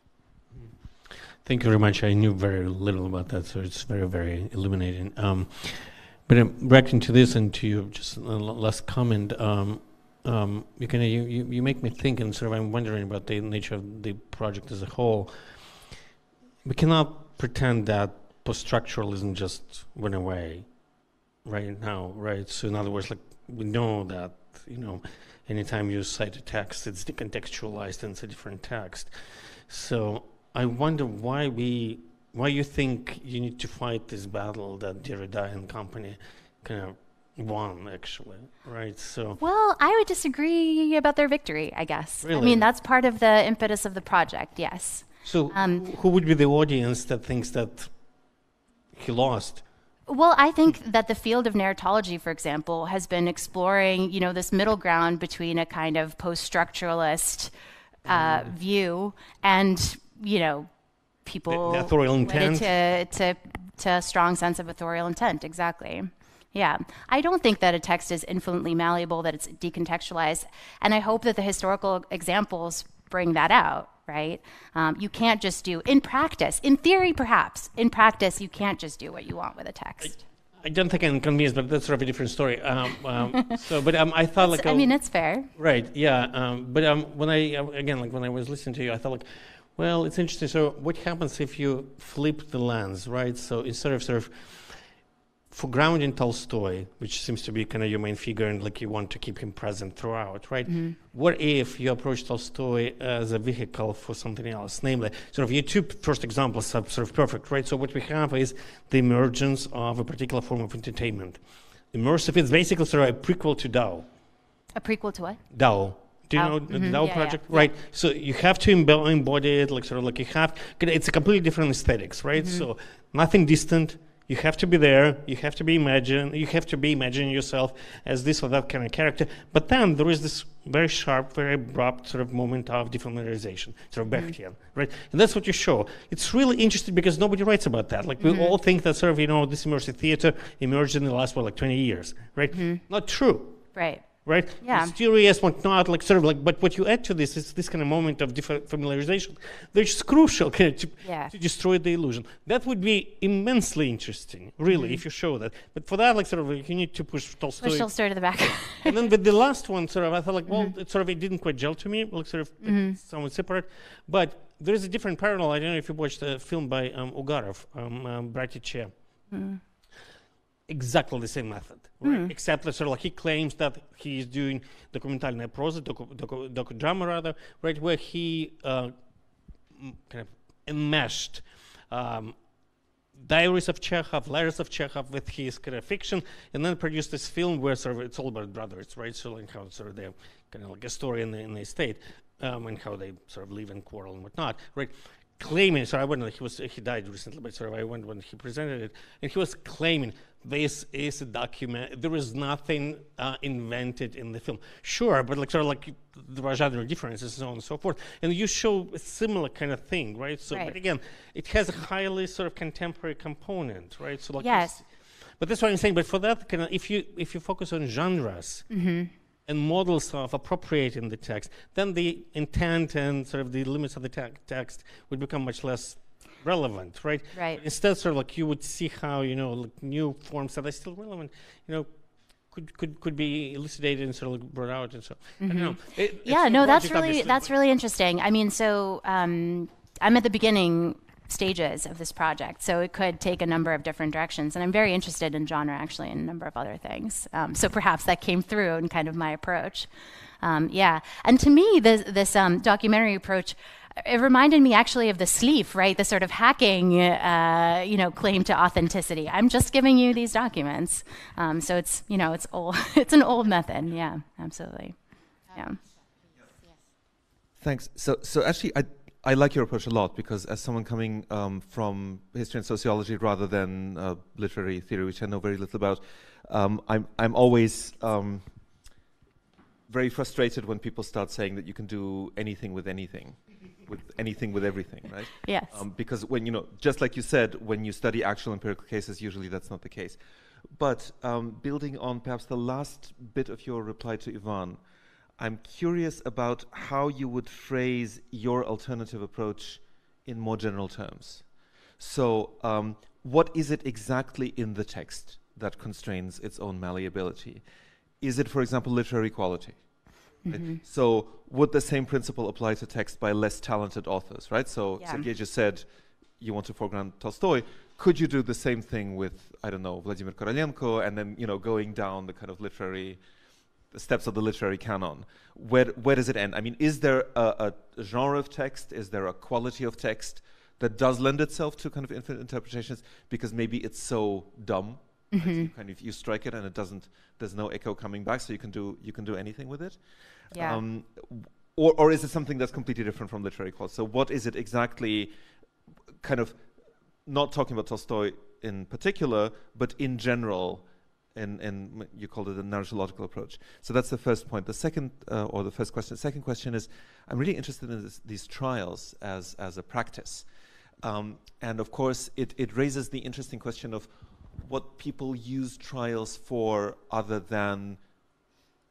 Thank you very much. I knew very little about that, so it's very, very illuminating. Um, but um, reacting to this and to your just last comment, um, um, you can you, you, you make me think, and sort of I'm wondering about the nature of the project as a whole. We cannot pretend that post-structuralism just went away right now, right? So in other words, like we know that you know, anytime you cite a text, it's decontextualized and it's a different text. So I wonder why we, why you think you need to fight this battle that Derrida and company kind of won actually right so well i would disagree about their victory i guess really? i mean that's part of the impetus of the project yes so um, who would be the audience that thinks that he lost well, I think that the field of narratology, for example, has been exploring, you know, this middle ground between a kind of post-structuralist uh, mm. view and, you know, people the, the authorial intent to, to to a strong sense of authorial intent. Exactly. Yeah, I don't think that a text is infinitely malleable, that it's decontextualized, and I hope that the historical examples bring that out right? Um, you can't just do, in practice, in theory perhaps, in practice, you can't just do what you want with a text. I don't think I'm convinced, but that's sort of a different story. Um, um, <laughs> so, but um, I thought like I mean, it's fair. right, yeah. Um, but um, when I uh, again, like when I was listening to you, I thought like, well, it's interesting. So, what happens if you flip the lens, right? So instead of sort of foregrounding Tolstoy, which seems to be kind of your main figure, and like you want to keep him present throughout, right? What if you approach Tolstoy as a vehicle for something else? Namely, sort of your two first examples are sort of perfect, right? So what we have is the emergence of a particular form of entertainment. Immersive is basically sort of a prequel to DAU. A prequel to what? DAU. Do you know the Mhm. DAU Yeah, project? yeah, Right. So you have to embody it, like sort of like you have. It's a completely different aesthetics, right? Mm-hmm. So nothing distant. You have to be there. You have to be imagine. You have to be imagining yourself as this or that kind of character. But then there is this very sharp, very abrupt sort of moment of defamiliarization, sort of Mm-hmm. Right? And that's what you show. It's really interesting because nobody writes about that. Like Mm-hmm. we all think that sort of you know this immersive theater emerged in the last what like 20 years, right? Not true Right. Right? Yeah. Mysterious, whatnot, like sort of like, but what you add to this is this kind of moment of familiarization, which is crucial <laughs> kind of to, Yeah. to destroy the illusion. That would be immensely interesting, really, Mm-hmm. if you show that. But for that, like sort of, like, you need to push Tolstoy. Push Tolstoy to the back. <laughs> and then with the last one, sort of, I thought like, well, Mm-hmm. it sort of it didn't quite gel to me, like sort of it's somewhat separate. But there is a different parallel. I don't know if you watched a film by um, Ugarov, um, um, Bratice exactly the same method, right? Except that sort of like he claims that he is doing documentальная проза, docu, docu, docudrama rather, right, where he uh, m- kind of enmeshed um, diaries of Chekhov, letters of Chekhov with his kind of fiction, and then produced this film where sort of it's all about brothers, right? So like how sort of they're kind of like a story in the, in the estate, um, and how they sort of live and quarrel and whatnot, right? Claiming, so I went, he was he died recently, but sorry, I went when he presented it, and he was claiming this is a document. There is nothing uh, invented in the film. Sure, but like sort of like there are genre differences and so on and so forth. And you show a similar kind of thing, right? So, Right. but again, it has a highly sort of contemporary component, right? So like Yes. but that's what I'm saying. But for that kind of, if you if you focus on genres Mm-hmm. And models of appropriating the text, then the intent and sort of the limits of the te- text would become much less relevant, right? Right. Instead, sort of like you would see how you know like new forms that are still relevant, you know. Could, could, could be elucidated and sort of brought out and so I don't know. It- yeah no that's really that's really interesting i mean so um, i'm at the beginning stages of this project so it could take a number of different directions and i'm very interested in genre actually and a number of other things um, so perhaps that came through in kind of my approach um, yeah and to me this, this um, documentary approach it reminded me actually of the sleeve, right? The sort of hacking, uh, you know, claim to authenticity. I'm just giving you these documents, um, so it's, you know, it's old. <laughs> it's an old method. Yeah, absolutely. Yeah. Thanks. So, so actually, I I like your approach a lot because as someone coming um, from history and sociology rather than uh, literary theory, which I know very little about, um, I'm I'm always um, very frustrated when people start saying that you can do anything with anything, with anything with everything, right? <laughs> Yes. Um, because when you know, just like you said, when you study actual empirical cases, usually that's not the case. But um, building on perhaps the last bit of your reply to Ivan, I'm curious about how you would phrase your alternative approach in more general terms. So, um, what is it exactly in the text that constrains its own malleability? Is it, for example, literary quality? Right? So, would the same principle apply to text by less talented authors, right? So, Yeah. Sergei just said you want to foreground Tolstoy. Could you do the same thing with, I don't know, Vladimir Korolenko, and then you know going down the kind of literary steps of the literary canon? Where where does it end? I mean, is there a, a genre of text? Is there a quality of text that does lend itself to kind of infinite interpretations because maybe it's so dumb, right? You kind of you strike it and it doesn't. There's no echo coming back, so you can do you can do anything with it. Yeah. Um, or, or is it something that's completely different from literary quality? So what is it exactly? Kind of not talking about Tolstoy in particular, but in general, in you called it a narratological approach. So that's the first point. The second, uh, or the first question. the Second question is, I'm really interested in this, these trials as as a practice, um, and of course, it it raises the interesting question of what people use trials for other than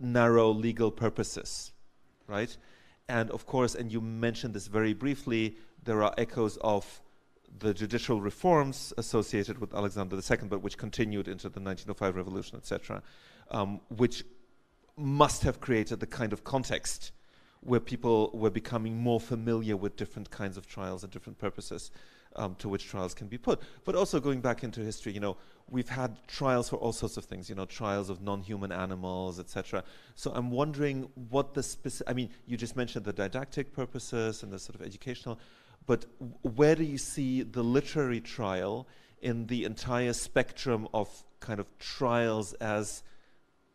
narrow legal purposes, right? and of course, and you mentioned this very briefly, there are echoes of the judicial reforms associated with Alexander II, but which continued into the 1905 revolution, etc., um, which must have created the kind of context where people were becoming more familiar with different kinds of trials and different purposes um, to which trials can be put. But also going back into history, you know, we've had trials for all sorts of things, you know, trials of non-human animals, etc. So I'm wondering what the specific, I mean, you just mentioned the didactic purposes and the sort of educational, but where do you see the literary trial in the entire spectrum of kind of trials as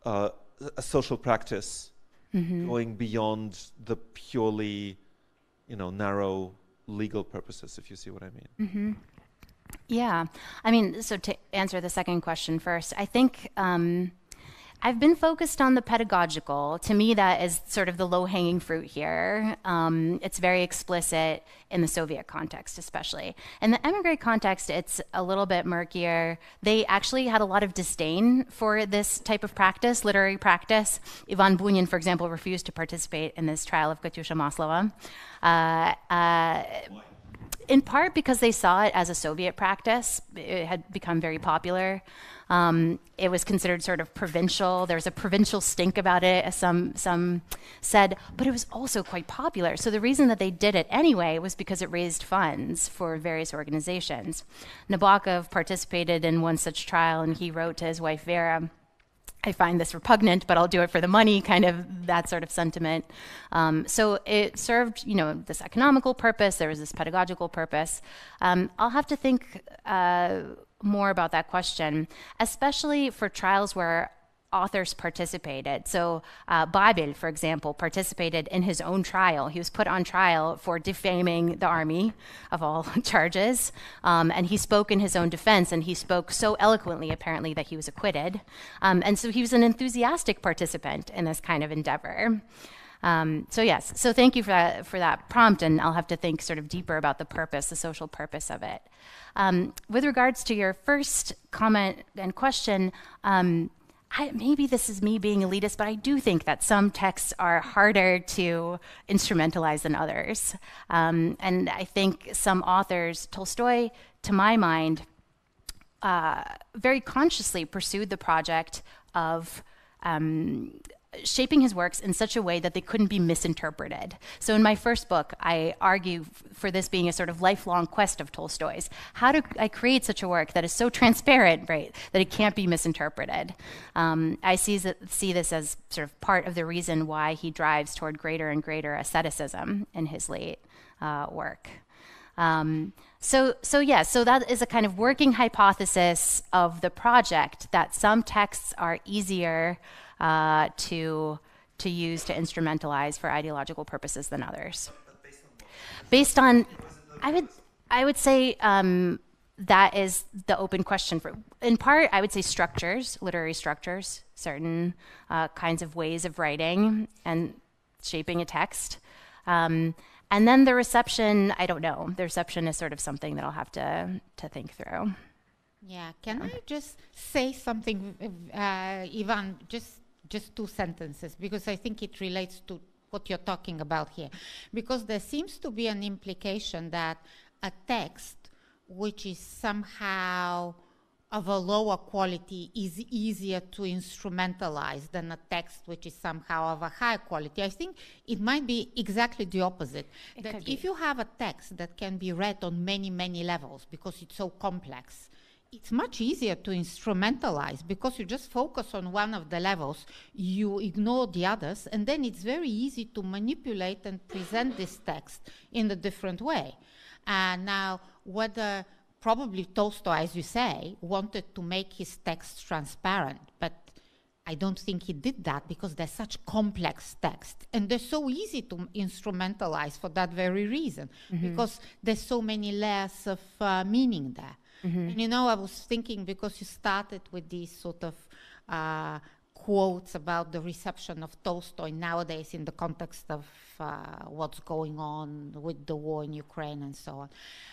uh, a social practice mm-hmm. going beyond the purely, you know, narrow legal purposes, if you see what I mean? Mm-hmm. Yeah. I mean, so to answer the second question first, I think um, I've been focused on the pedagogical. To me, that is sort of the low hanging fruit here. Um, it's very explicit in the Soviet context, especially. In the emigre context, it's a little bit murkier. They actually had a lot of disdain for this type of practice, literary practice. Ivan Bunin, for example, refused to participate in this trial of Katyusha Maslova. Uh, uh, in part because they saw it as a Soviet practice. It had become very popular. Um, it was considered sort of provincial. There was a provincial stink about it, as some some said, but it was also quite popular. So the reason that they did it anyway was because it raised funds for various organizations. Nabokov participated in one such trial, and he wrote to his wife Vera. I find this repugnant, but I'll do it for the money, kind of that sort of sentiment. Um, so it served, you know, this economical purpose. There was this pedagogical purpose. Um, I'll have to think uh, more about that question, especially for trials where authors participated. So, uh, Babel, for example, participated in his own trial. He was put on trial for defaming the army of all <laughs> charges, um, and he spoke in his own defense, and he spoke so eloquently, apparently, that he was acquitted. Um, and so he was an enthusiastic participant in this kind of endeavor. Um, so yes, so thank you for that, for that prompt, and I'll have to think sort of deeper about the purpose, the social purpose of it. Um, with regards to your first comment and question, um, I, maybe this is me being elitist, but I do think that some texts are harder to instrumentalize than others. Um, and I think some authors, Tolstoy, to my mind, uh, very consciously pursued the project of um, shaping his works in such a way that they couldn't be misinterpreted. So in my first book, I argue for this being a sort of lifelong quest of Tolstoy's. How do I create such a work that is so transparent, right, that it can't be misinterpreted? Um, I see, see this as sort of part of the reason why he drives toward greater and greater asceticism in his late uh, work. Um, so, so yeah, so that is a kind of working hypothesis of the project that some texts are easier uh, to to use to instrumentalize for ideological purposes than others. Based on, I would I would say um, that is the open question for. In part, I would say structures, literary structures, certain uh, kinds of ways of writing and shaping a text. Um, and then the reception, I don't know. The reception is sort of something that I'll have to to think through. Yeah, can I just say something, uh, Ivan? Just just two sentences because I think it relates to what you're talking about here. Because there seems to be an implication that a text which is somehow of a lower quality is easier to instrumentalize than a text which is somehow of a higher quality. I think it might be exactly the opposite. It that if you have a text that can be read on many, many levels because it's so complex, it's much easier to instrumentalize because you just focus on one of the levels, you ignore the others, and then it's very easy to manipulate and present this text in a different way. And now, whether probably Tolstoy, as you say, wanted to make his text transparent, but I don't think he did that because they're such complex texts and they're so easy to instrumentalize for that very reason mm-hmm. because there's so many layers of uh, meaning there. Mm-hmm. And you know, I was thinking because you started with these sort of uh, quotes about the reception of Tolstoy nowadays in the context of uh, what's going on with the war in Ukraine and so on.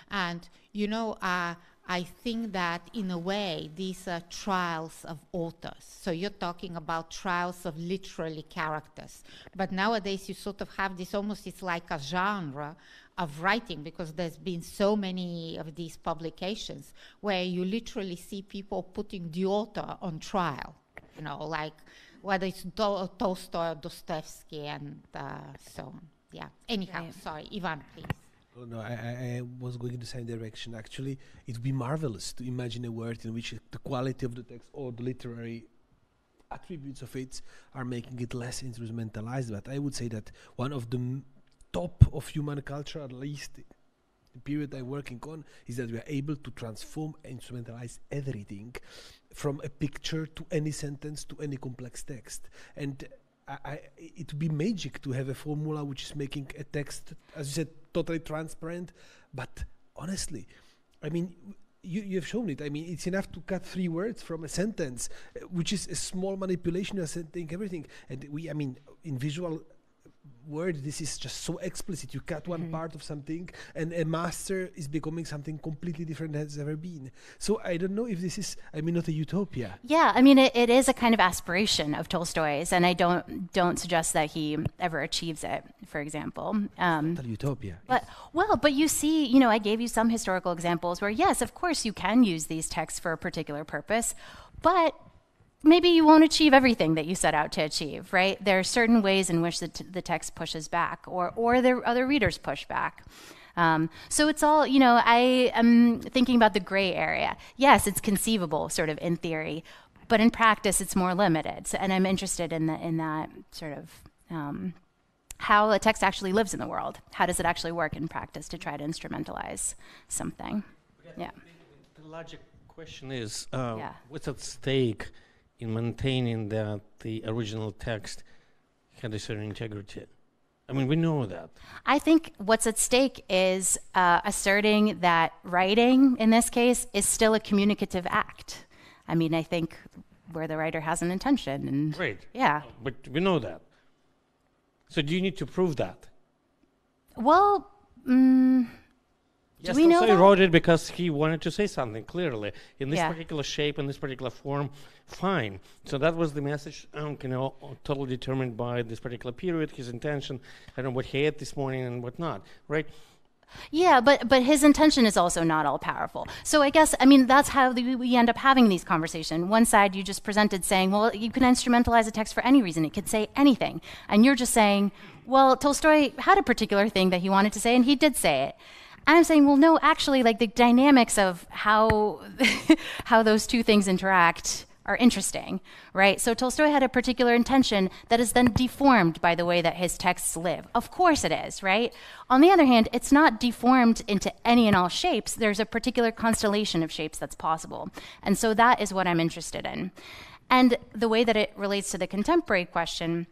And you know, uh, I think that in a way these are trials of authors. So you're talking about trials of literally characters. But nowadays you sort of have this almost it's like a genre of writing because there's been so many of these publications where you literally see people putting the author on trial. You know, like whether it's Do- Tolstoy or Dostoevsky and uh, so on. Yeah. Anyhow, Right. sorry, Ivan, please. Oh, no, I, I, I was going in the same direction. Actually, it would be marvelous to imagine a world in which the quality of the text or the literary attributes of it are making it less instrumentalized. But I would say that one of the m- top of human culture, at least the period I'm working on, is that we are able to transform and instrumentalize everything from a picture to any sentence to any complex text. And I, I, it would be magic to have a formula which is making a text, as you said, totally transparent. But honestly, I mean, you, you have shown it. I mean, it's enough to cut three words from a sentence, uh, which is a small manipulation of everything. And we, I mean, in visual word, this is just so explicit. You cut one Mhm. part of something, and a master is becoming something completely different than it's ever been. So I don't know if this is, I mean, not a utopia. Yeah, I mean, it, it is a kind of aspiration of Tolstoy's, and I don't don't suggest that he ever achieves it. For example, um, utopia. but well, but you see, you know, I gave you some historical examples where yes, of course, you can use these texts for a particular purpose, but maybe you won't achieve everything that you set out to achieve, right? There are certain ways in which the, t- the text pushes back, or or the other readers push back. Um, so it's all, you know, I am thinking about the gray area. Yes, it's conceivable, sort of in theory, but in practice, it's more limited. So, and I'm interested in the, in that sort of um, how a text actually lives in the world. How does it actually work in practice to try to instrumentalize something? Yeah. The logic question is, uh, Yeah. what's at stake in maintaining that the original text had a certain integrity? I mean, we know that. I think what's at stake is uh, asserting that writing, in this case, is still a communicative act. I mean, I think where the writer has an intention, and Great. yeah. But we know that. So do you need to prove that? Well, mm, Yes, we know Tolstoy that? wrote it because he wanted to say something clearly in this Yeah. particular shape, in this particular form. Fine. So that was the message, um, you know, totally determined by this particular period, his intention. I don't know what he ate this morning and what not, right? Yeah, but but his intention is also not all powerful. So I guess I mean that's how the, we end up having these conversations. One side you just presented saying, well, you can instrumentalize a text for any reason; it could say anything, and you're just saying, well, Tolstoy had a particular thing that he wanted to say, and he did say it. And I'm saying, well, no, actually, like the dynamics of how <laughs> how those two things interact are interesting, right? So Tolstoy had a particular intention that is then deformed by the way that his texts live. Of course it is, right? On the other hand, it's not deformed into any and all shapes. There's a particular constellation of shapes that's possible. And so that is what I'm interested in. And the way that it relates to the contemporary question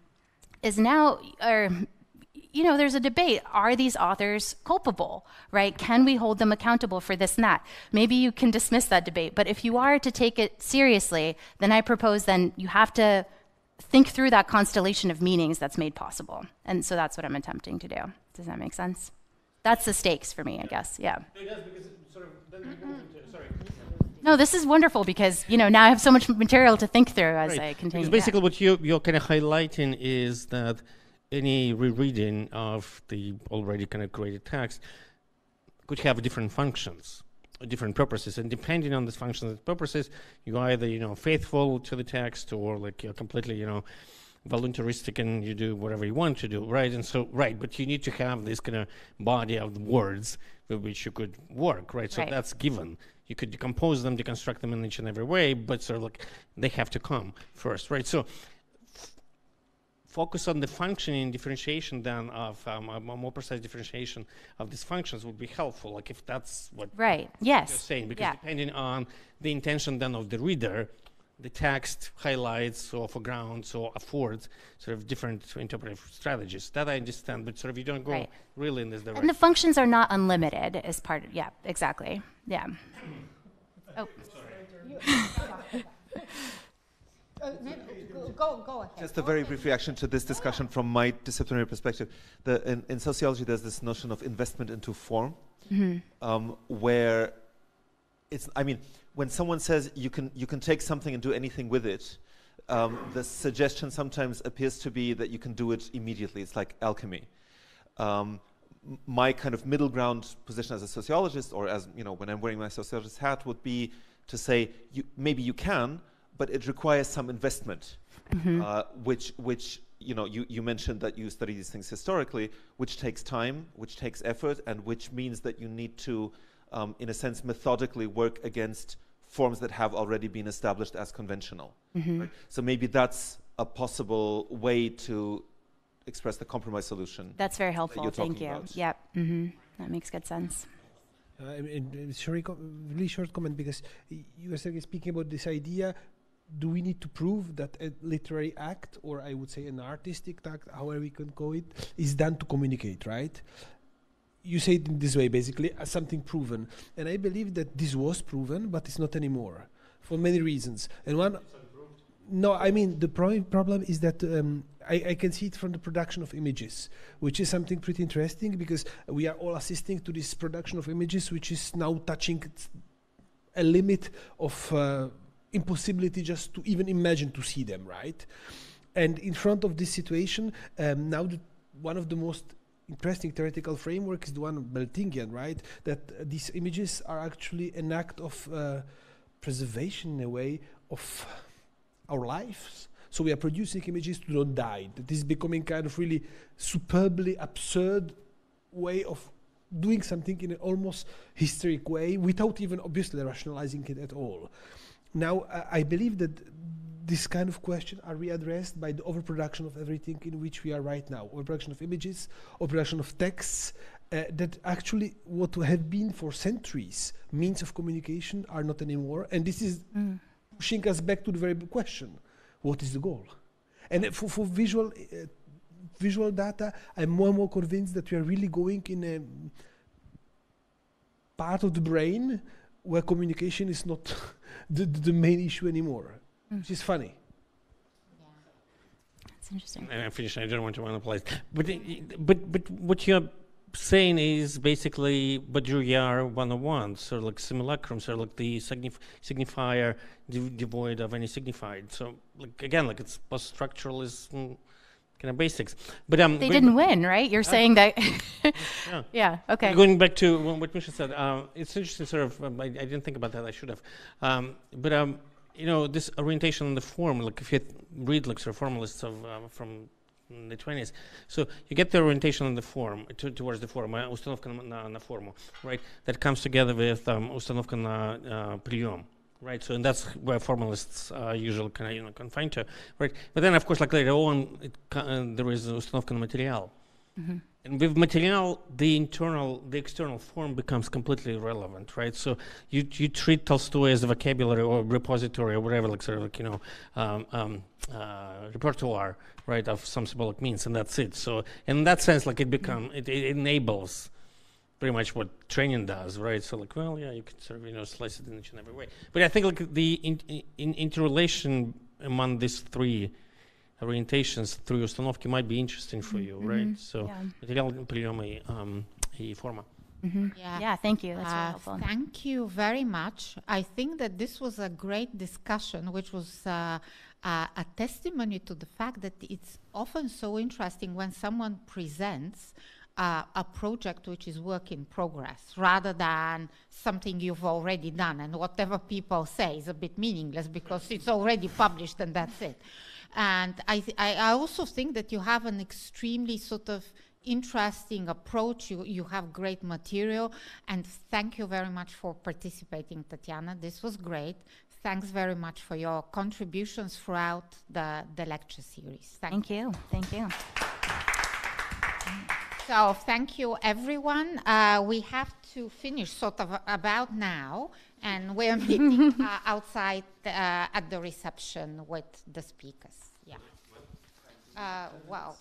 is now, or you know, there's a debate. Are these authors culpable, right? Can we hold them accountable for this and that? Maybe you can dismiss that debate, but if you are to take it seriously, then I propose then you have to think through that constellation of meanings that's made possible. And so that's what I'm attempting to do. Does that make sense? That's the stakes for me, I guess. Yeah. It does because it sort of then we move into sorry. No, this is wonderful because, you know, now I have so much material to think through as I continue. Because basically, what you you're kind of highlighting is that any rereading of the already kind of created text could have different functions, different purposes, and depending on these functions and purposes, you either you know faithful to the text or like you're completely you know voluntaristic and you do whatever you want to do, right? And so right, but you need to have this kind of body of words with which you could work, right? So Right. that's given. You could decompose them, deconstruct them in each and every way, but sort of like they have to come first, right? So focus on the functioning differentiation then of um, a more precise differentiation of these functions would be helpful like if that's what Right. yes you're saying because Yeah. depending on the intention then of the reader the text highlights or foregrounds or affords sort of different interpretive strategies that i understand but sort of you don't go Right. really in this direction And the functions are not unlimited as part of, yeah, exactly. Yeah. Oh, <laughs> <laughs> Go, go ahead. Just a very brief reaction to this discussion from my disciplinary perspective. The, in, in sociology, there's this notion of investment into form, um, where it's. I mean, when someone says you can you can take something and do anything with it, um, the suggestion sometimes appears to be that you can do it immediately. It's like alchemy. Um, my kind of middle ground position as a sociologist, or as you know, when I'm wearing my sociologist hat, would be to say you, maybe you can, but it requires some investment, uh, which which you know you, you mentioned that you study these things historically, which takes time, which takes effort, and which means that you need to, um, in a sense, methodically work against forms that have already been established as conventional. right? So maybe that's a possible way to express the compromise solution. That's very helpful. you're Thank you. about. Yep. hmm That makes good sense. Uh, and, and, and sorry, co- really short comment because you were speaking about this idea. Do we need to prove that a literary act, or I would say an artistic act, however we can call it, is done to communicate, right? You say it in this way, basically, as something proven. And I believe that this was proven, but it's not anymore for many reasons. And one. No, I mean, the pro- problem is that um, I, I can see it from the production of images, which is something pretty interesting because we are all assisting to this production of images, which is now touching a limit of uh, impossibility just to even imagine to see them, right? And in front of this situation, um, now the, one of the most interesting theoretical framework is the one of Beltingian, right? That uh, these images are actually an act of uh, preservation in a way of our lives. So we are producing images to not die. That is becoming kind of really superbly absurd way of doing something in an almost hysteric way without even obviously rationalizing it at all. Now, I I believe that this kind of question are readdressed by the overproduction of everything in which we are right now. Overproduction of images, overproduction of texts, uh, that actually what have been for centuries means of communication are not anymore. And this is pushing us back to the very question: What is the goal? And uh, for, for visual uh, visual data, I'm more and more convinced that we are really going in a part of the brain where communication is not <laughs> the, the, the main issue anymore, mm. which is funny. That's interesting. I'm finished. I don't want to monopolize. But i- but but what you're saying is basically Baudrillard 101, sort of like simulacrum, sort of like the signif- signifier dev- devoid of any signified. So like again, like it's post-structuralism kind of basics. But um, They going didn't ba- win, right? You're saying that. <laughs> Yeah. <laughs> yeah. Okay. Going back to wha- what Misha said, uh, it's interesting. Sort of, um, I, I didn't think about that. I should have. Um, but um, you know, this orientation in the form, like if you read like sort of formalists of uh, from the 20s, so you get the orientation in the form to, towards the form, uh, установка на, на, на форму, right? That comes together with um, установка на uh, прием. Right, so and that's where formalists are usually kind of you know confined to, right? But then of course, like later on, it, co- uh, there is установка на материал, and with material, the internal, the external form becomes completely irrelevant, right? So you you treat Tolstoy as a vocabulary or repository or whatever, like sort of like you know, um, um, uh, repertoire, right, of some symbolic means, and that's it. So in that sense, like it become it, it enables pretty much what Trenin does, right? So like, well, yeah, you can sort of you know slice it in each and every way. But I think like the in, in, interrelation among these three orientations through Ustanovki might be interesting for you, mm-hmm. right? Mm-hmm. So материал приема и форма. Mm-hmm. Yeah. yeah, thank you. That's uh, helpful. Thank you very much. I think that this was a great discussion, which was uh, uh, a testimony to the fact that it's often so interesting when someone presents uh, a project which is work in progress rather than something you've already done. And whatever people say is a bit meaningless because it's already published and that's it. And I, I, also think that you have an extremely sort of interesting approach. You, you have great material. And thank you very much for participating, Tatyana. This was great. Thanks very much for your contributions throughout the, the lecture series. Thank, Thank you. Thank you. So thank you, everyone. Uh, we have to finish sort of about now, and we're <laughs> meeting uh, outside uh, at the reception with the speakers. Yeah. Uh, wow.